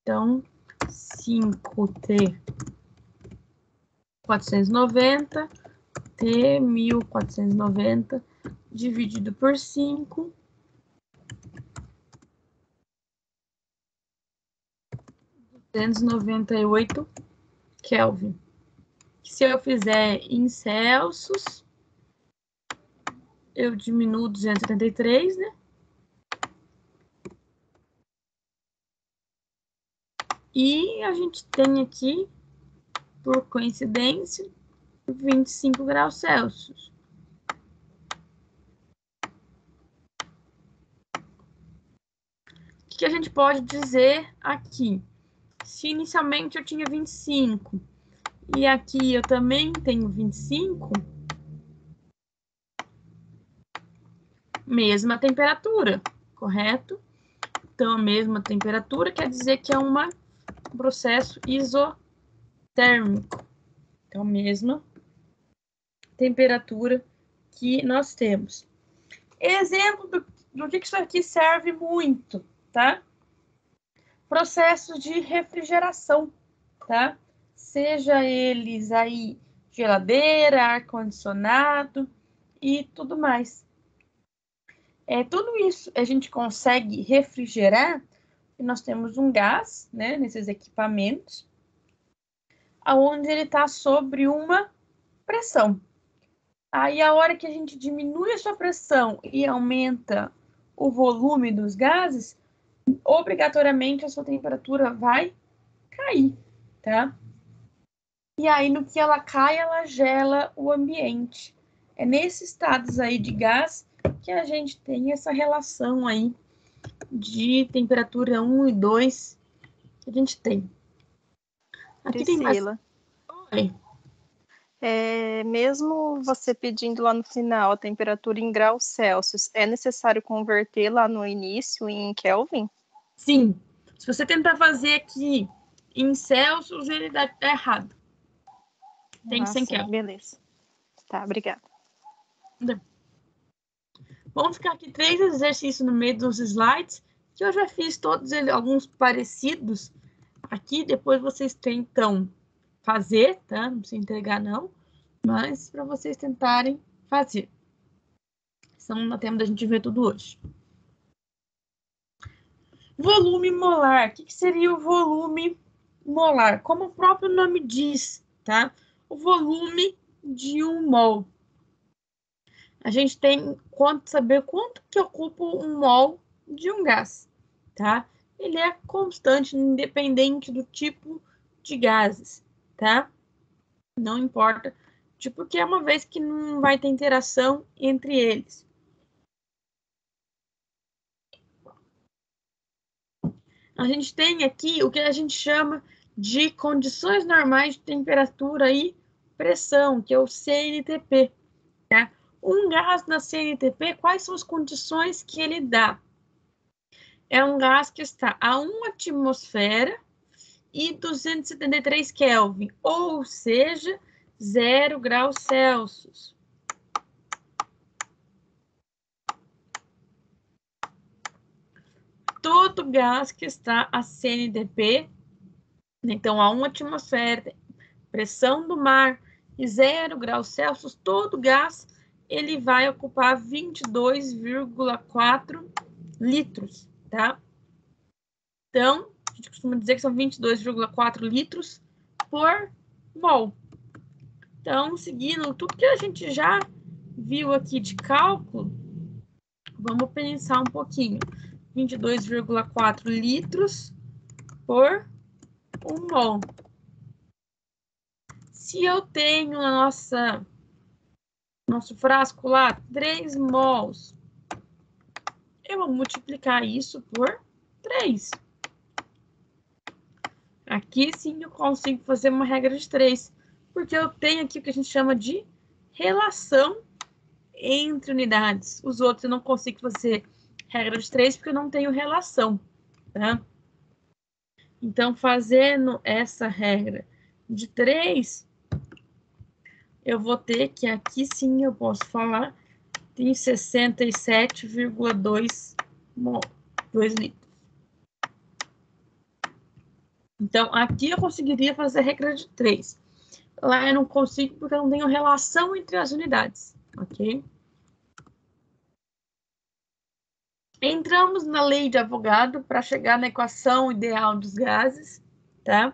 Então, 5T 490, T 1490 dividido por 5. Duzentos noventa e oito Kelvin. Se eu fizer em Celsius, eu diminuo 273, né? E a gente tem aqui, por coincidência, 25 graus Celsius. Que a gente pode dizer aqui? Se inicialmente eu tinha 25 e aqui eu também tenho 25, mesma temperatura, correto? Então, a mesma temperatura quer dizer que é uma, um processo isotérmico. Então, mesma temperatura que nós temos. Exemplo do, do que isso aqui serve muito, tá? Processos de refrigeração, tá? Seja eles aí geladeira, ar-condicionado e tudo mais. É, tudo isso a gente consegue refrigerar e nós temos um gás, né, nesses equipamentos, aonde ele está sobre uma pressão. Aí a hora que a gente diminui a sua pressão e aumenta o volume dos gases, obrigatoriamente a sua temperatura vai cair, tá? E aí no que ela cai, ela gela o ambiente. É nesses estados aí de gás que a gente tem essa relação aí de temperatura 1 e 2 que a gente tem. Aqui Priscila. tem mais... Oi. É, mesmo você pedindo lá no final a temperatura em graus Celsius, é necessário converter lá no início em Kelvin? Sim. Se você tentar fazer aqui em Celsius, ele dá errado. Tem que ser em Kelvin. Beleza. Tá, obrigada. Vamos ficar aqui três exercícios no meio dos slides, que eu já fiz todos eles, alguns parecidos aqui. Depois vocês tentam fazer, tá? Não precisa entregar, não. Mas para vocês tentarem fazer. Senão não dá tempo da gente ver tudo hoje. Volume molar. O que, que seria o volume molar? Como o próprio nome diz, tá? O volume de um mol a gente tem quanto saber quanto que ocupa um mol de um gás, tá? Ele é constante, independente do tipo de gases, tá? Não importa, tipo, que é uma vez que não vai ter interação entre eles. A gente tem aqui o que a gente chama de condições normais de temperatura e pressão, que é o CNTP, tá? Um gás na CNTP, quais são as condições que ele dá? É um gás que está a 1 atmosfera e 273 Kelvin, ou seja, 0 graus Celsius. Todo gás que está a CNTP, então a 1 atmosfera, pressão do mar e 0 graus Celsius, todo gás ele vai ocupar 22,4 litros, tá? Então, a gente costuma dizer que são 22,4 litros por mol. Então, seguindo tudo que a gente já viu aqui de cálculo, vamos pensar um pouquinho. 22,4 litros por um mol. Se eu tenho a nossa nosso frasco lá, 3 mols. Eu vou multiplicar isso por 3. Aqui sim eu consigo fazer uma regra de 3, porque eu tenho aqui o que a gente chama de relação entre unidades. Os outros eu não consigo fazer regra de 3 porque eu não tenho relação, tá? Então, fazendo essa regra de 3, eu vou ter que aqui sim eu posso falar, tem 67,2 litros. Então, aqui eu conseguiria fazer a regra de 3. Lá eu não consigo porque eu não tenho relação entre as unidades, ok? Entramos na lei de Avogadro para chegar na equação ideal dos gases, tá?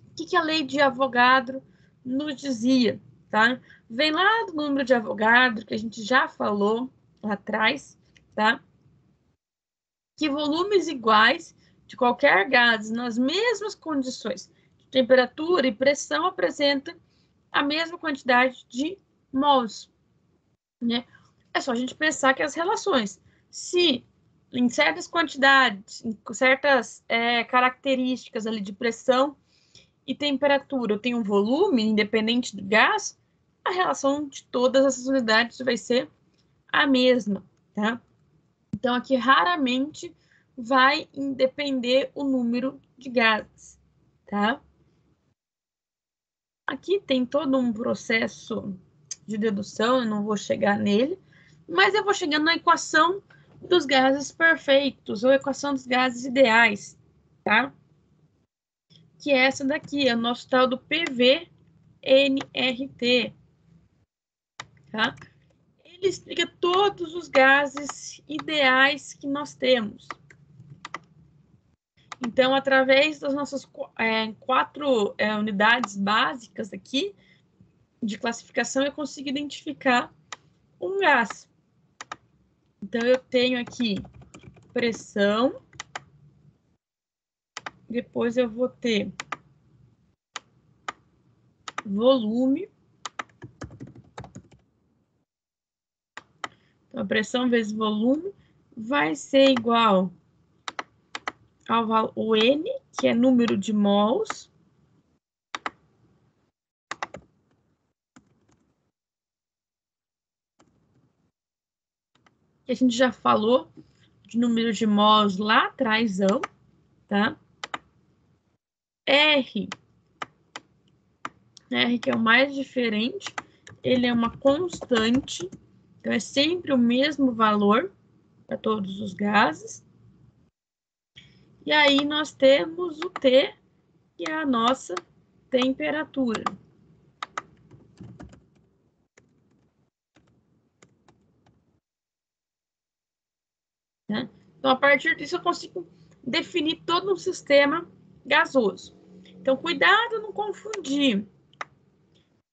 O que, que a lei de Avogadro nos dizia, tá? Vem lá do número de Avogadro, que a gente já falou lá atrás, tá? Que volumes iguais de qualquer gás nas mesmas condições de temperatura e pressão apresenta a mesma quantidade de mols. Né? É só a gente pensar que as relações, se em certas quantidades, em certas é, características ali de pressão e temperatura, eu tenho um volume independente do gás, a relação de todas essas unidades vai ser a mesma, tá? Então, aqui raramente vai depender o número de gases, tá? Aqui tem todo um processo de dedução, eu não vou chegar nele, mas eu vou chegando na equação dos gases perfeitos, ou equação dos gases ideais, tá? Que é essa daqui, é o nosso tal do PV NRT, tá? Ele explica todos os gases ideais que nós temos. Então, através das nossas é, quatro é, unidades básicas aqui de classificação, eu consigo identificar um gás. Então, eu tenho aqui pressão, depois eu vou ter volume, então, a pressão vezes volume vai ser igual ao o N, que é número de mols, que a gente já falou de número de mols lá atrás, tá? R, R que é o mais diferente, ele é uma constante, então é sempre o mesmo valor para todos os gases. E aí nós temos o T, que é a nossa temperatura. Né? Então, a partir disso, eu consigo definir todo um sistema gasoso. Então, cuidado não confundir.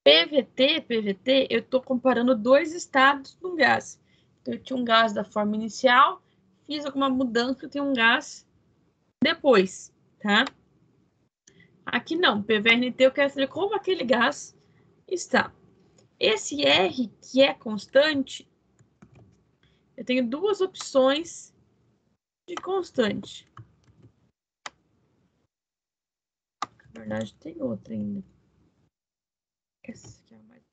PVT, PVT, eu estou comparando dois estados de um gás. Então, eu tinha um gás da forma inicial, fiz alguma mudança, eu tenho um gás depois, tá? Aqui não, PVRNT eu quero saber como aquele gás está. Esse R, que é constante, eu tenho duas opções de constante. Na verdade, tem outra ainda. Essa aqui é a mais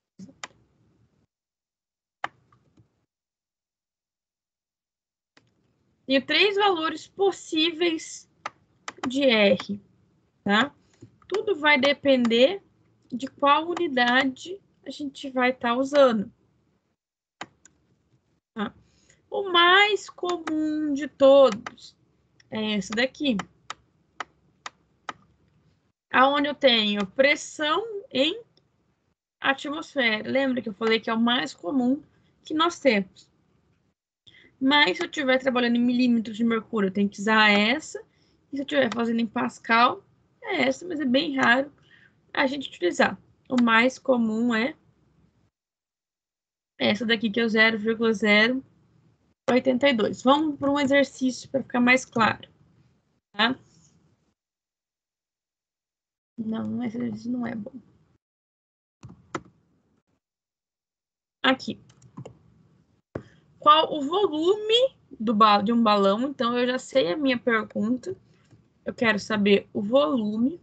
Tenho três valores possíveis de R, tá? Tudo vai depender de qual unidade a gente vai estar tá usando. O mais comum de todos é esse daqui. Aonde eu tenho pressão em atmosfera. Lembra que eu falei que é o mais comum que nós temos. Mas se eu estiver trabalhando em milímetros de mercúrio, eu tenho que usar essa e se eu estiver fazendo em Pascal, é essa, mas é bem raro a gente utilizar. O mais comum é essa daqui, que é o 0,082. Vamos para um exercício para ficar mais claro. Tá? Não, esse exercício não é bom. Aqui. Qual o volume do de um balão? Então, eu já sei a minha pergunta eu quero saber o volume.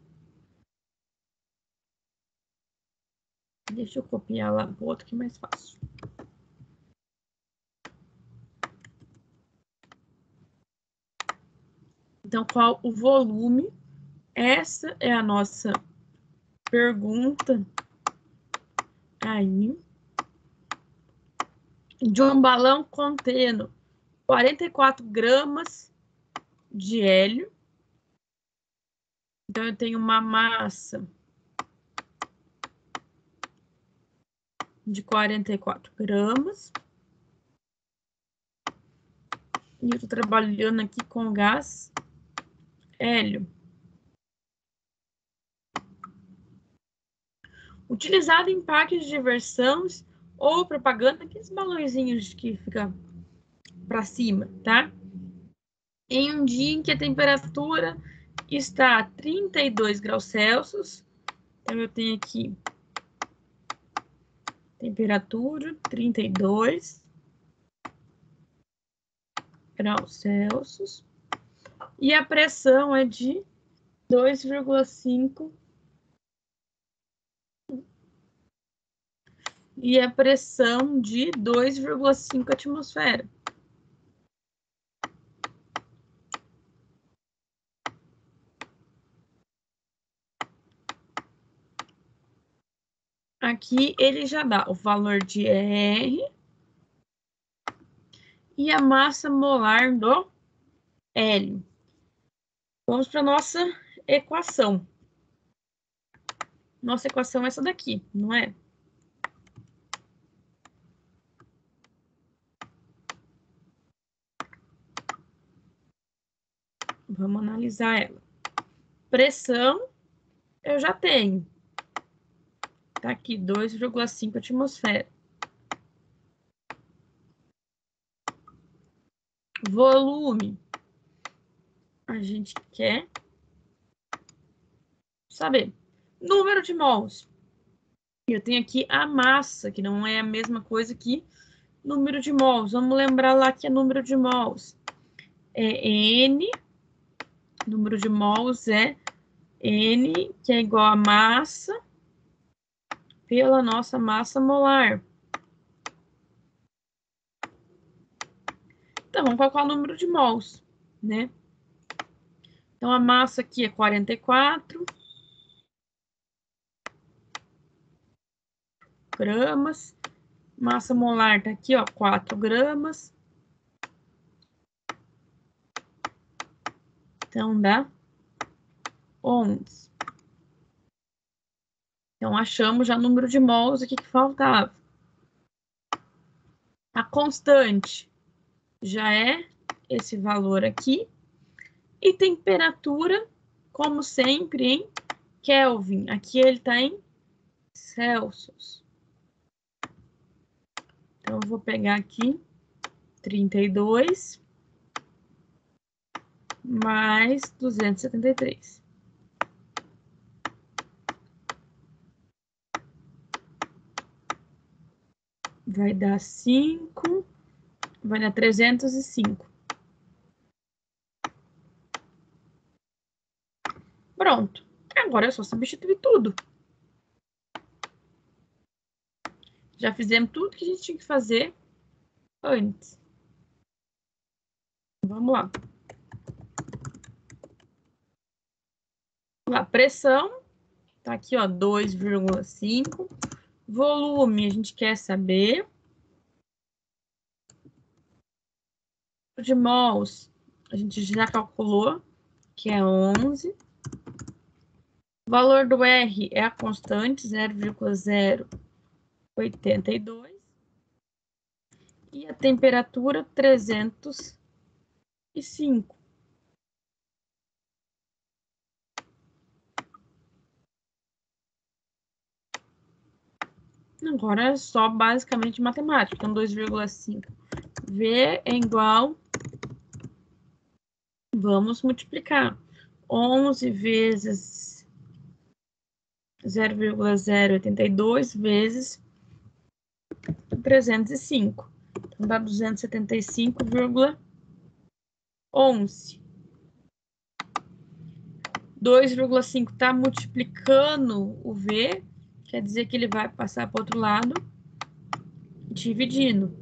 Deixa eu copiar lá para o outro que é mais fácil. Então, qual o volume? Essa é a nossa pergunta aí de um balão contendo 44 gramas de hélio então, eu tenho uma massa de 44 gramas. E eu estou trabalhando aqui com gás hélio. Utilizado em parques de diversões ou propaganda, aqueles balãozinhos que fica para cima, tá? em um dia em que a temperatura está a 32 graus Celsius. Então, eu tenho aqui temperatura 32 graus Celsius. E a pressão é de 2,5 e a pressão de 2,5 atmosfera. Aqui ele já dá o valor de R e a massa molar do hélio. Vamos para a nossa equação. Nossa equação é essa daqui, não é? Vamos analisar ela. Pressão, eu já tenho. Tá aqui, 2,5 atmosfera. Volume. A gente quer saber. Número de mols. Eu tenho aqui a massa, que não é a mesma coisa que número de mols. Vamos lembrar lá que é número de mols. É N, número de mols é N, que é igual a massa, pela nossa massa molar. Então, vamos colocar o número de mols, né? Então, a massa aqui é 44 gramas. Massa molar tá aqui, ó, 4 gramas. Então, dá 11. Então, achamos já o número de mols aqui que faltava. A constante já é esse valor aqui. E temperatura, como sempre, em Kelvin. Aqui ele está em Celsius. Então, eu vou pegar aqui 32 mais 273. Vai dar 5, vai dar 305. Pronto. Agora é só substituir tudo. Já fizemos tudo que a gente tinha que fazer antes. Vamos lá. A pressão tá aqui, ó, 2,5. Volume, a gente quer saber. De mols, a gente já calculou, que é 11. O valor do R é a constante, 0,082. E a temperatura, 305. Agora é só basicamente matemática. Então, 2,5 V é igual. Vamos multiplicar. 11 vezes 0,082 vezes 305. Então, dá 275,11. 2,5 está multiplicando o V, quer dizer que ele vai passar para o outro lado, dividindo.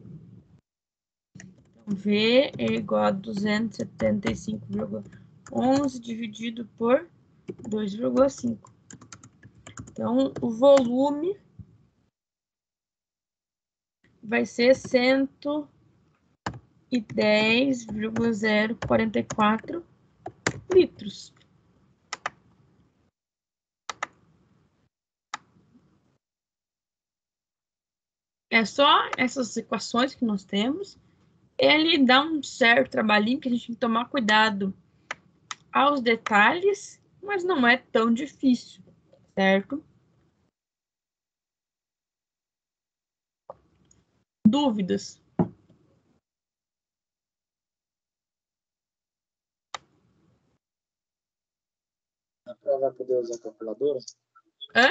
Então, V é igual a 275,11 dividido por 2,5. Então, o volume vai ser 110,044 litros. É só essas equações que nós temos. Ele dá um certo trabalhinho que a gente tem que tomar cuidado aos detalhes, mas não é tão difícil, certo? Dúvidas? A prova vai poder usar é calculadora? Hã?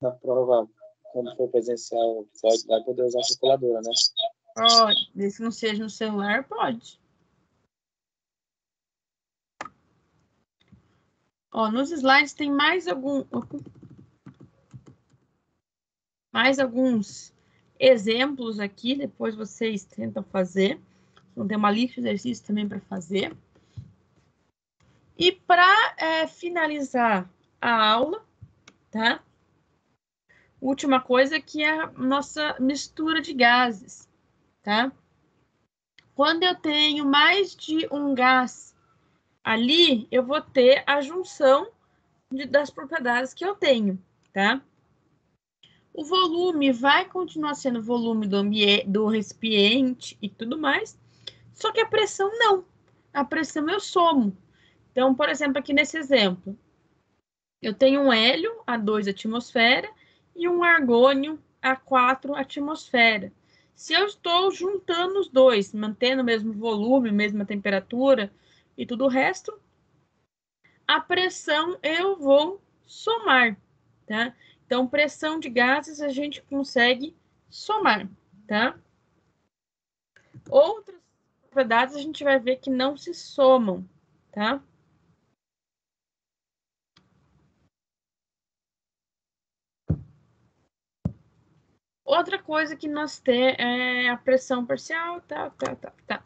Na prova, quando for presencial, pode, vai poder usar é calculadora, né? Pode. Desde que não seja no celular, pode. Ó, nos slides tem mais algum mais alguns exemplos aqui, depois vocês tentam fazer. Vão ter uma lista de exercícios também para fazer. E para é, finalizar a aula, tá? Última coisa que é a nossa mistura de gases, tá? Quando eu tenho mais de um gás ali, eu vou ter a junção de, das propriedades que eu tenho, tá? O volume vai continuar sendo volume do, ambiente, do recipiente e tudo mais, só que a pressão não. A pressão eu somo. Então, por exemplo, aqui nesse exemplo, eu tenho um hélio a 2 atmosfera e um argônio a 4 atmosfera. Se eu estou juntando os dois, mantendo o mesmo volume, mesma temperatura e tudo o resto, a pressão eu vou somar, tá? Então, pressão de gases a gente consegue somar, tá? Outras propriedades a gente vai ver que não se somam, tá? Outra coisa que nós temos é a pressão parcial, tá, tá, tá, tá.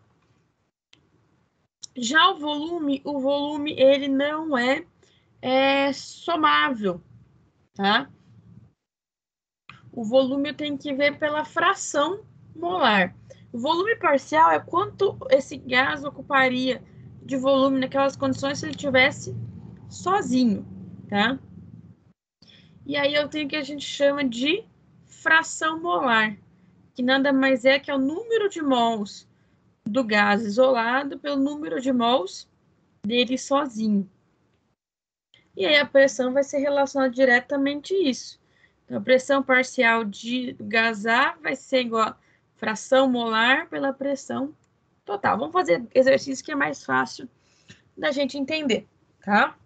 Já o volume, o volume ele não é, é somável, tá? O volume tenho que ver pela fração molar. O volume parcial é quanto esse gás ocuparia de volume naquelas condições se ele tivesse sozinho, tá? E aí eu tenho o que a gente chama de fração molar, que nada mais é que é o número de mols do gás isolado pelo número de mols dele sozinho. E aí a pressão vai ser relacionada diretamente a isso. Então, a pressão parcial de gás A vai ser igual a fração molar pela pressão total. Vamos fazer exercício que é mais fácil da gente entender, tá?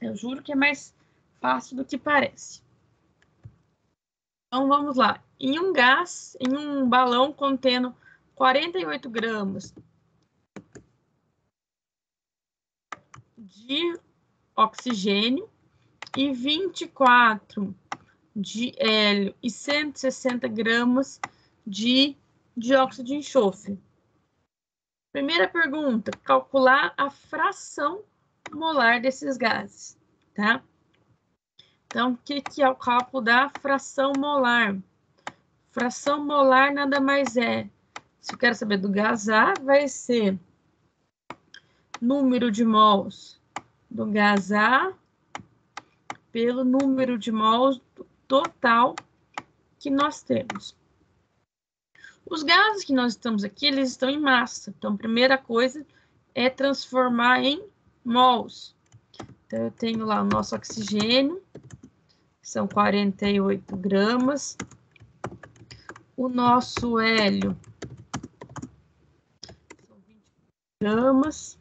Eu juro que é mais fácil do que parece. Então, vamos lá. Em um gás, em um balão contendo 48 gramas de oxigênio e 24 de hélio e 160 gramas de dióxido de enxofre. Primeira pergunta, calcular a fração molar desses gases, tá? Então, o que, que é o cálculo da fração molar? Fração molar nada mais é. Se eu quero saber do gás A, vai ser número de mols do gás A pelo número de mols total que nós temos. Os gases que nós estamos aqui, eles estão em massa. Então, a primeira coisa é transformar em mols. Então, eu tenho lá o nosso oxigênio, que são 48 gramas. O nosso hélio, são 20 gramas.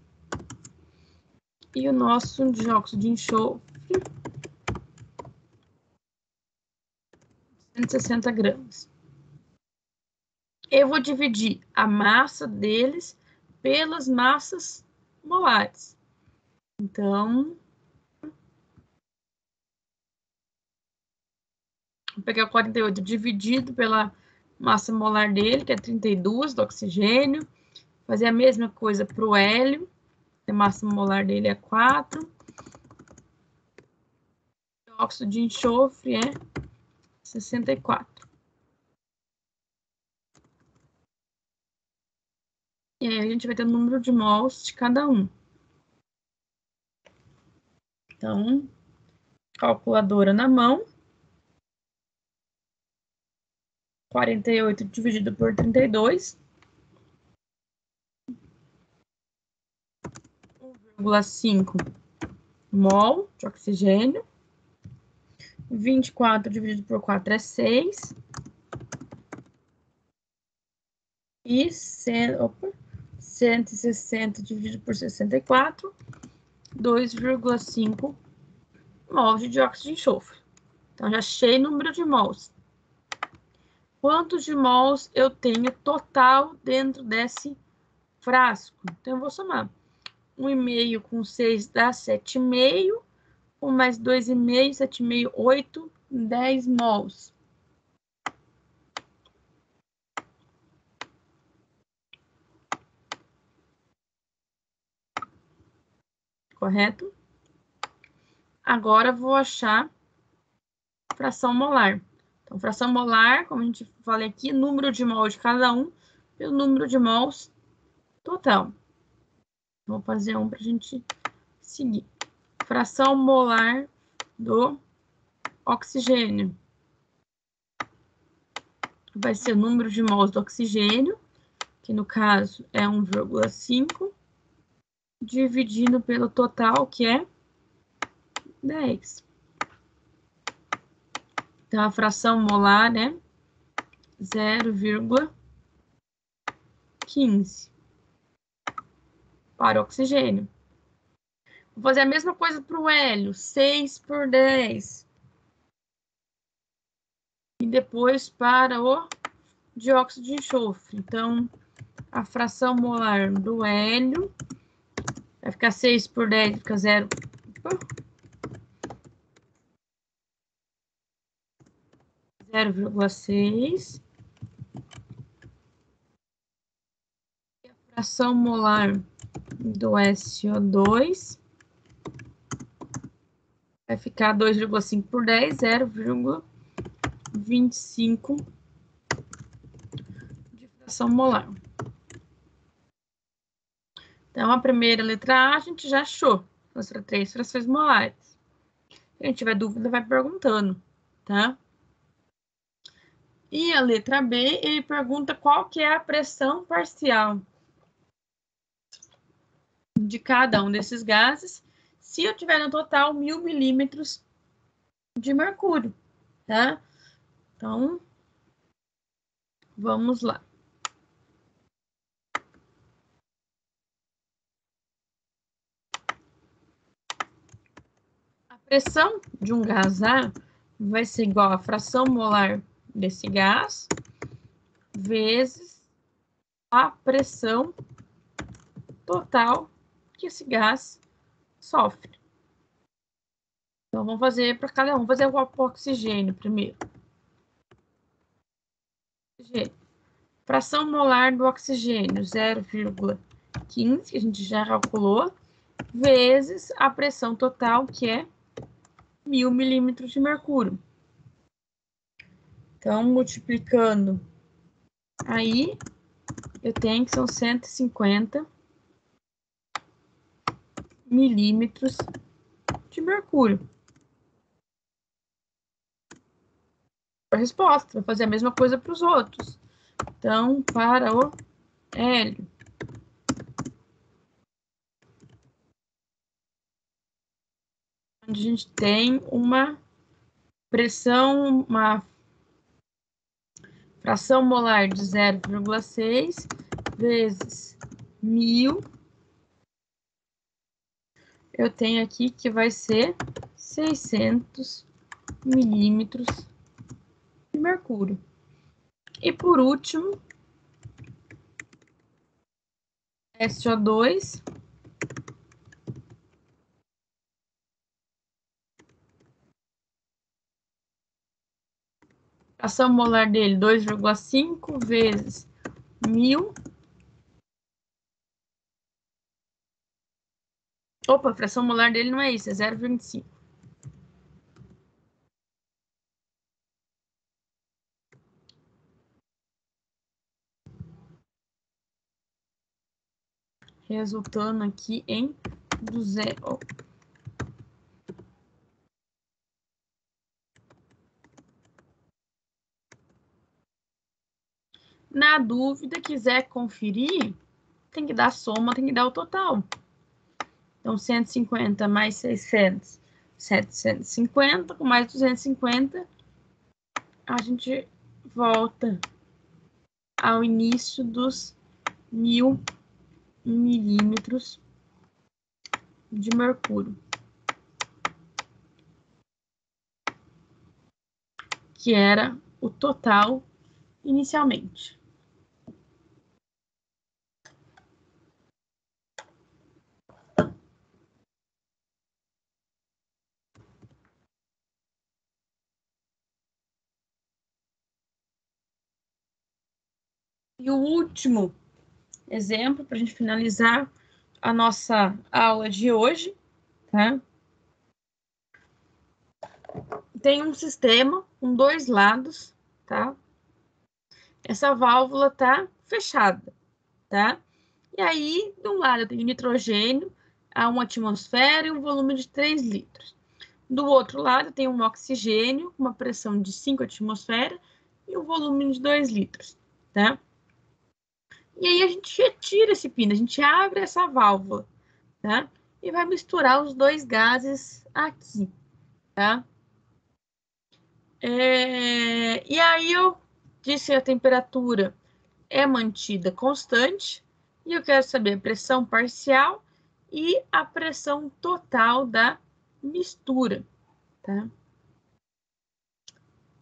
E o nosso dióxido de enxofre, 160 gramas. Eu vou dividir a massa deles pelas massas molares. Então, vou pegar 48 dividido pela massa molar dele, que é 32 do oxigênio. Fazer a mesma coisa para o hélio, a massa molar dele é 4. O óxido de enxofre é 64. E aí a gente vai ter o número de mols de cada um. Então, calculadora na mão. 48 dividido por 32. 1,5 mol de oxigênio. 24 dividido por 4 é 6. E 100, opa, 160 dividido por 64 2,5 mols de dióxido de enxofre. Então, já achei o número de mols. Quantos de mols eu tenho total dentro desse frasco? Então, eu vou somar. 1,5 com 6 dá 7,5. 1 mais 2,5, 7,5, 8, 10 mols. Correto? Agora, vou achar fração molar. Então, fração molar, como a gente falou aqui, número de mols de cada um pelo número de mols total. Vou fazer um para a gente seguir. Fração molar do oxigênio. Vai ser o número de mols do oxigênio, que no caso é 1,5, dividido pelo total, que é 10. Então, a fração molar é 0,15 para oxigênio. Vou fazer a mesma coisa para o hélio, 6 por 10. E depois para o dióxido de enxofre. Então, a fração molar do hélio vai ficar 6 por 10, fica 0. 0,6. A fração molar do SO2 vai ficar 2,5 por 10, 0,25 de fração molar. Então, a primeira letra A a gente já achou. As três frações molares. Se a gente tiver dúvida, vai perguntando, tá? E a letra B, ele pergunta qual que é a pressão parcial de cada um desses gases, se eu tiver no total mil milímetros de mercúrio, tá? Então, vamos lá. A pressão de um gás A vai ser igual à fração molar desse gás vezes a pressão total que esse gás sofre. Então, vamos fazer para cada um. Vamos fazer o oxigênio primeiro. Oxigênio. Fração molar do oxigênio, 0,15, que a gente já calculou, vezes a pressão total, que é 1.000 milímetros de mercúrio. Então, multiplicando aí, eu tenho que são 150 milímetros de mercúrio. A resposta, vou fazer a mesma coisa para os outros. Então, para o hélio. Onde a gente tem uma pressão, uma fração molar de 0,6 vezes 1000. Eu tenho aqui que vai ser 600 milímetros de mercúrio. E por último, SO2 Ação molar dele, 2,5 vezes 1000. Opa, a fração molar dele não é isso, é 0,25. Resultando aqui em 200. Na dúvida, quiser conferir, tem que dar soma, tem que dar o total. Então, 150 mais 600, 750, com mais 250, a gente volta ao início dos mil milímetros de mercúrio. Que era o total inicialmente. E o último exemplo, para a gente finalizar a nossa aula de hoje, tá? Tem um sistema com dois lados, tá? Essa válvula tá fechada, tá? E aí, de um lado tenho nitrogênio a uma atmosfera e um volume de 3 litros. Do outro lado, tem um oxigênio, uma pressão de 5 atmosferas e um volume de 2 litros, tá? E aí a gente retira esse pino, a gente abre essa válvula, tá? E vai misturar os dois gases aqui, tá? É... E aí eu disse a temperatura é mantida constante e eu quero saber a pressão parcial e a pressão total da mistura, tá?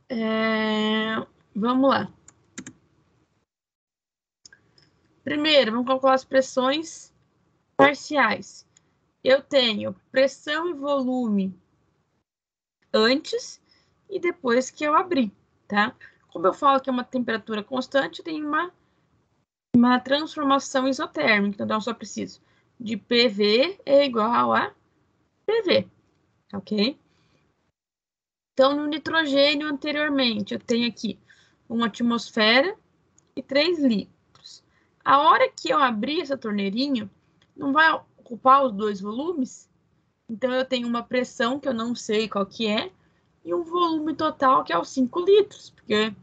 É... Vamos lá. Primeiro, vamos calcular as pressões parciais. Eu tenho pressão e volume antes e depois que eu abri, tá? Como eu falo que é uma temperatura constante, tem uma, uma transformação isotérmica. Então, eu só preciso de PV é igual a PV, ok? Então, no nitrogênio anteriormente, eu tenho aqui uma atmosfera e 3 litros. A hora que eu abrir essa torneirinha, não vai ocupar os dois volumes? Então, eu tenho uma pressão que eu não sei qual que é, e um volume total que é os 5 litros, porque,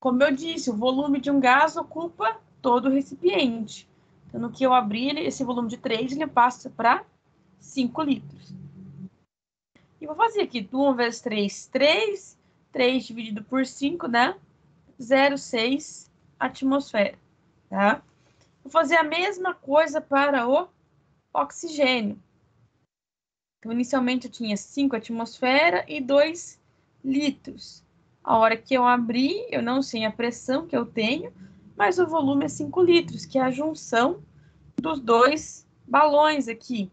como eu disse, o volume de um gás ocupa todo o recipiente. Então, no que eu abrir, esse volume de 3, ele passa para 5 litros. E vou fazer aqui, 1 vezes 3, 3, 3 dividido por 5, né? 0,6 atmosfera tá? Vou fazer a mesma coisa para o oxigênio. Então, inicialmente eu tinha 5 atmosfera e 2 litros. A hora que eu abri, eu não sei a pressão que eu tenho, mas o volume é 5 litros, que é a junção dos dois balões aqui.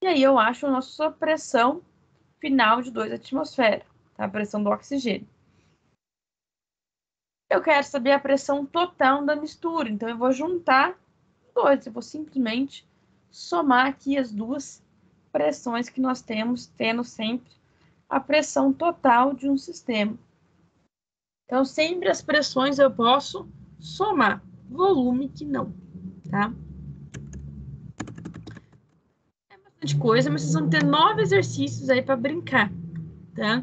E aí eu acho a nossa pressão final de 2 atmosferas, tá? a pressão do oxigênio. Eu quero saber a pressão total da mistura, então eu vou juntar dois, eu vou simplesmente somar aqui as duas pressões que nós temos, tendo sempre a pressão total de um sistema. Então, sempre as pressões eu posso somar, volume que não, tá? É bastante coisa, mas vocês vão ter nove exercícios aí para brincar, tá?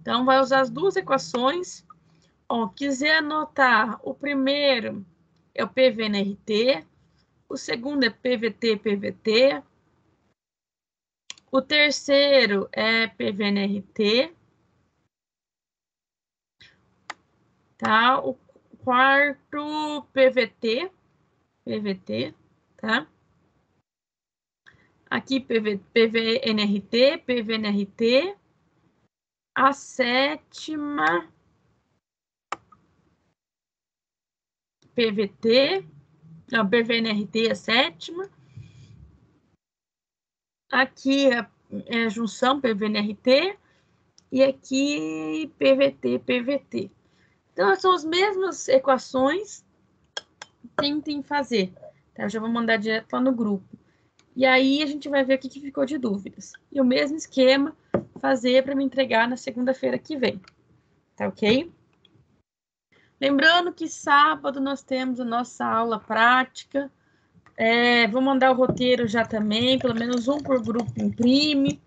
Então, vai usar as duas equações Quiser anotar, o primeiro é o PVNRT, o segundo é PVT-PVT, o terceiro é PVNRT, tá? O quarto PVT, PVT, tá? Aqui PV, PVNRT, PVNRT. A sétima PVT, não, PVNRT é a sétima. Aqui é, é a junção PVNRT e aqui PVT, PVT. Então, são as mesmas equações. Tentem fazer. Tá? Eu já vou mandar direto lá no grupo. E aí a gente vai ver o que ficou de dúvidas. E o mesmo esquema fazer para me entregar na segunda-feira que vem. Tá ok? Lembrando que sábado nós temos a nossa aula prática. É, vou mandar o roteiro já também, pelo menos um por grupo imprime.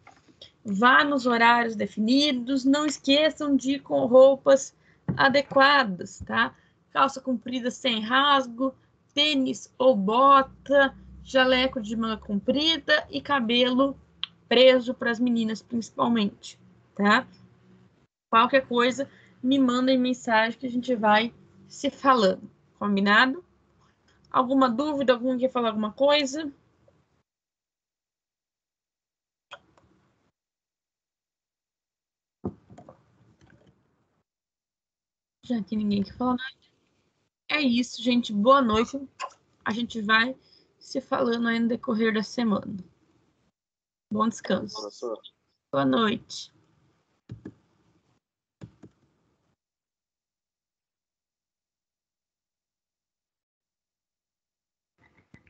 Vá nos horários definidos. Não esqueçam de ir com roupas adequadas, tá? Calça comprida sem rasgo, tênis ou bota, jaleco de manga comprida e cabelo preso para as meninas principalmente, tá? Qualquer coisa, me mandem mensagem que a gente vai se falando, combinado? Alguma dúvida? Algum quer falar alguma coisa? Já que ninguém quer falar nada. É isso, gente. Boa noite. A gente vai se falando aí no decorrer da semana. Bom descanso. Boa noite.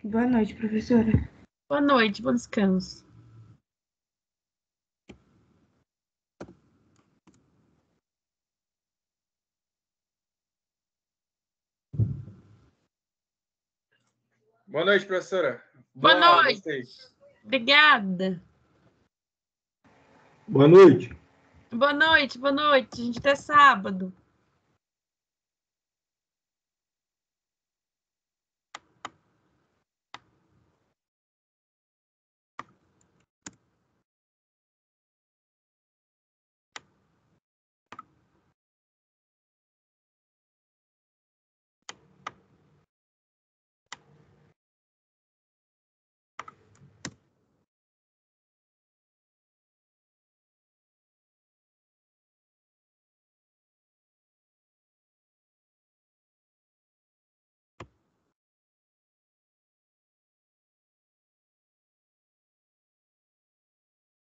Boa noite, professora. Boa noite, bom descanso. Boa noite, professora. Boa, Boa noite. Obrigada. Boa noite. Boa noite, boa noite. A gente até sábado.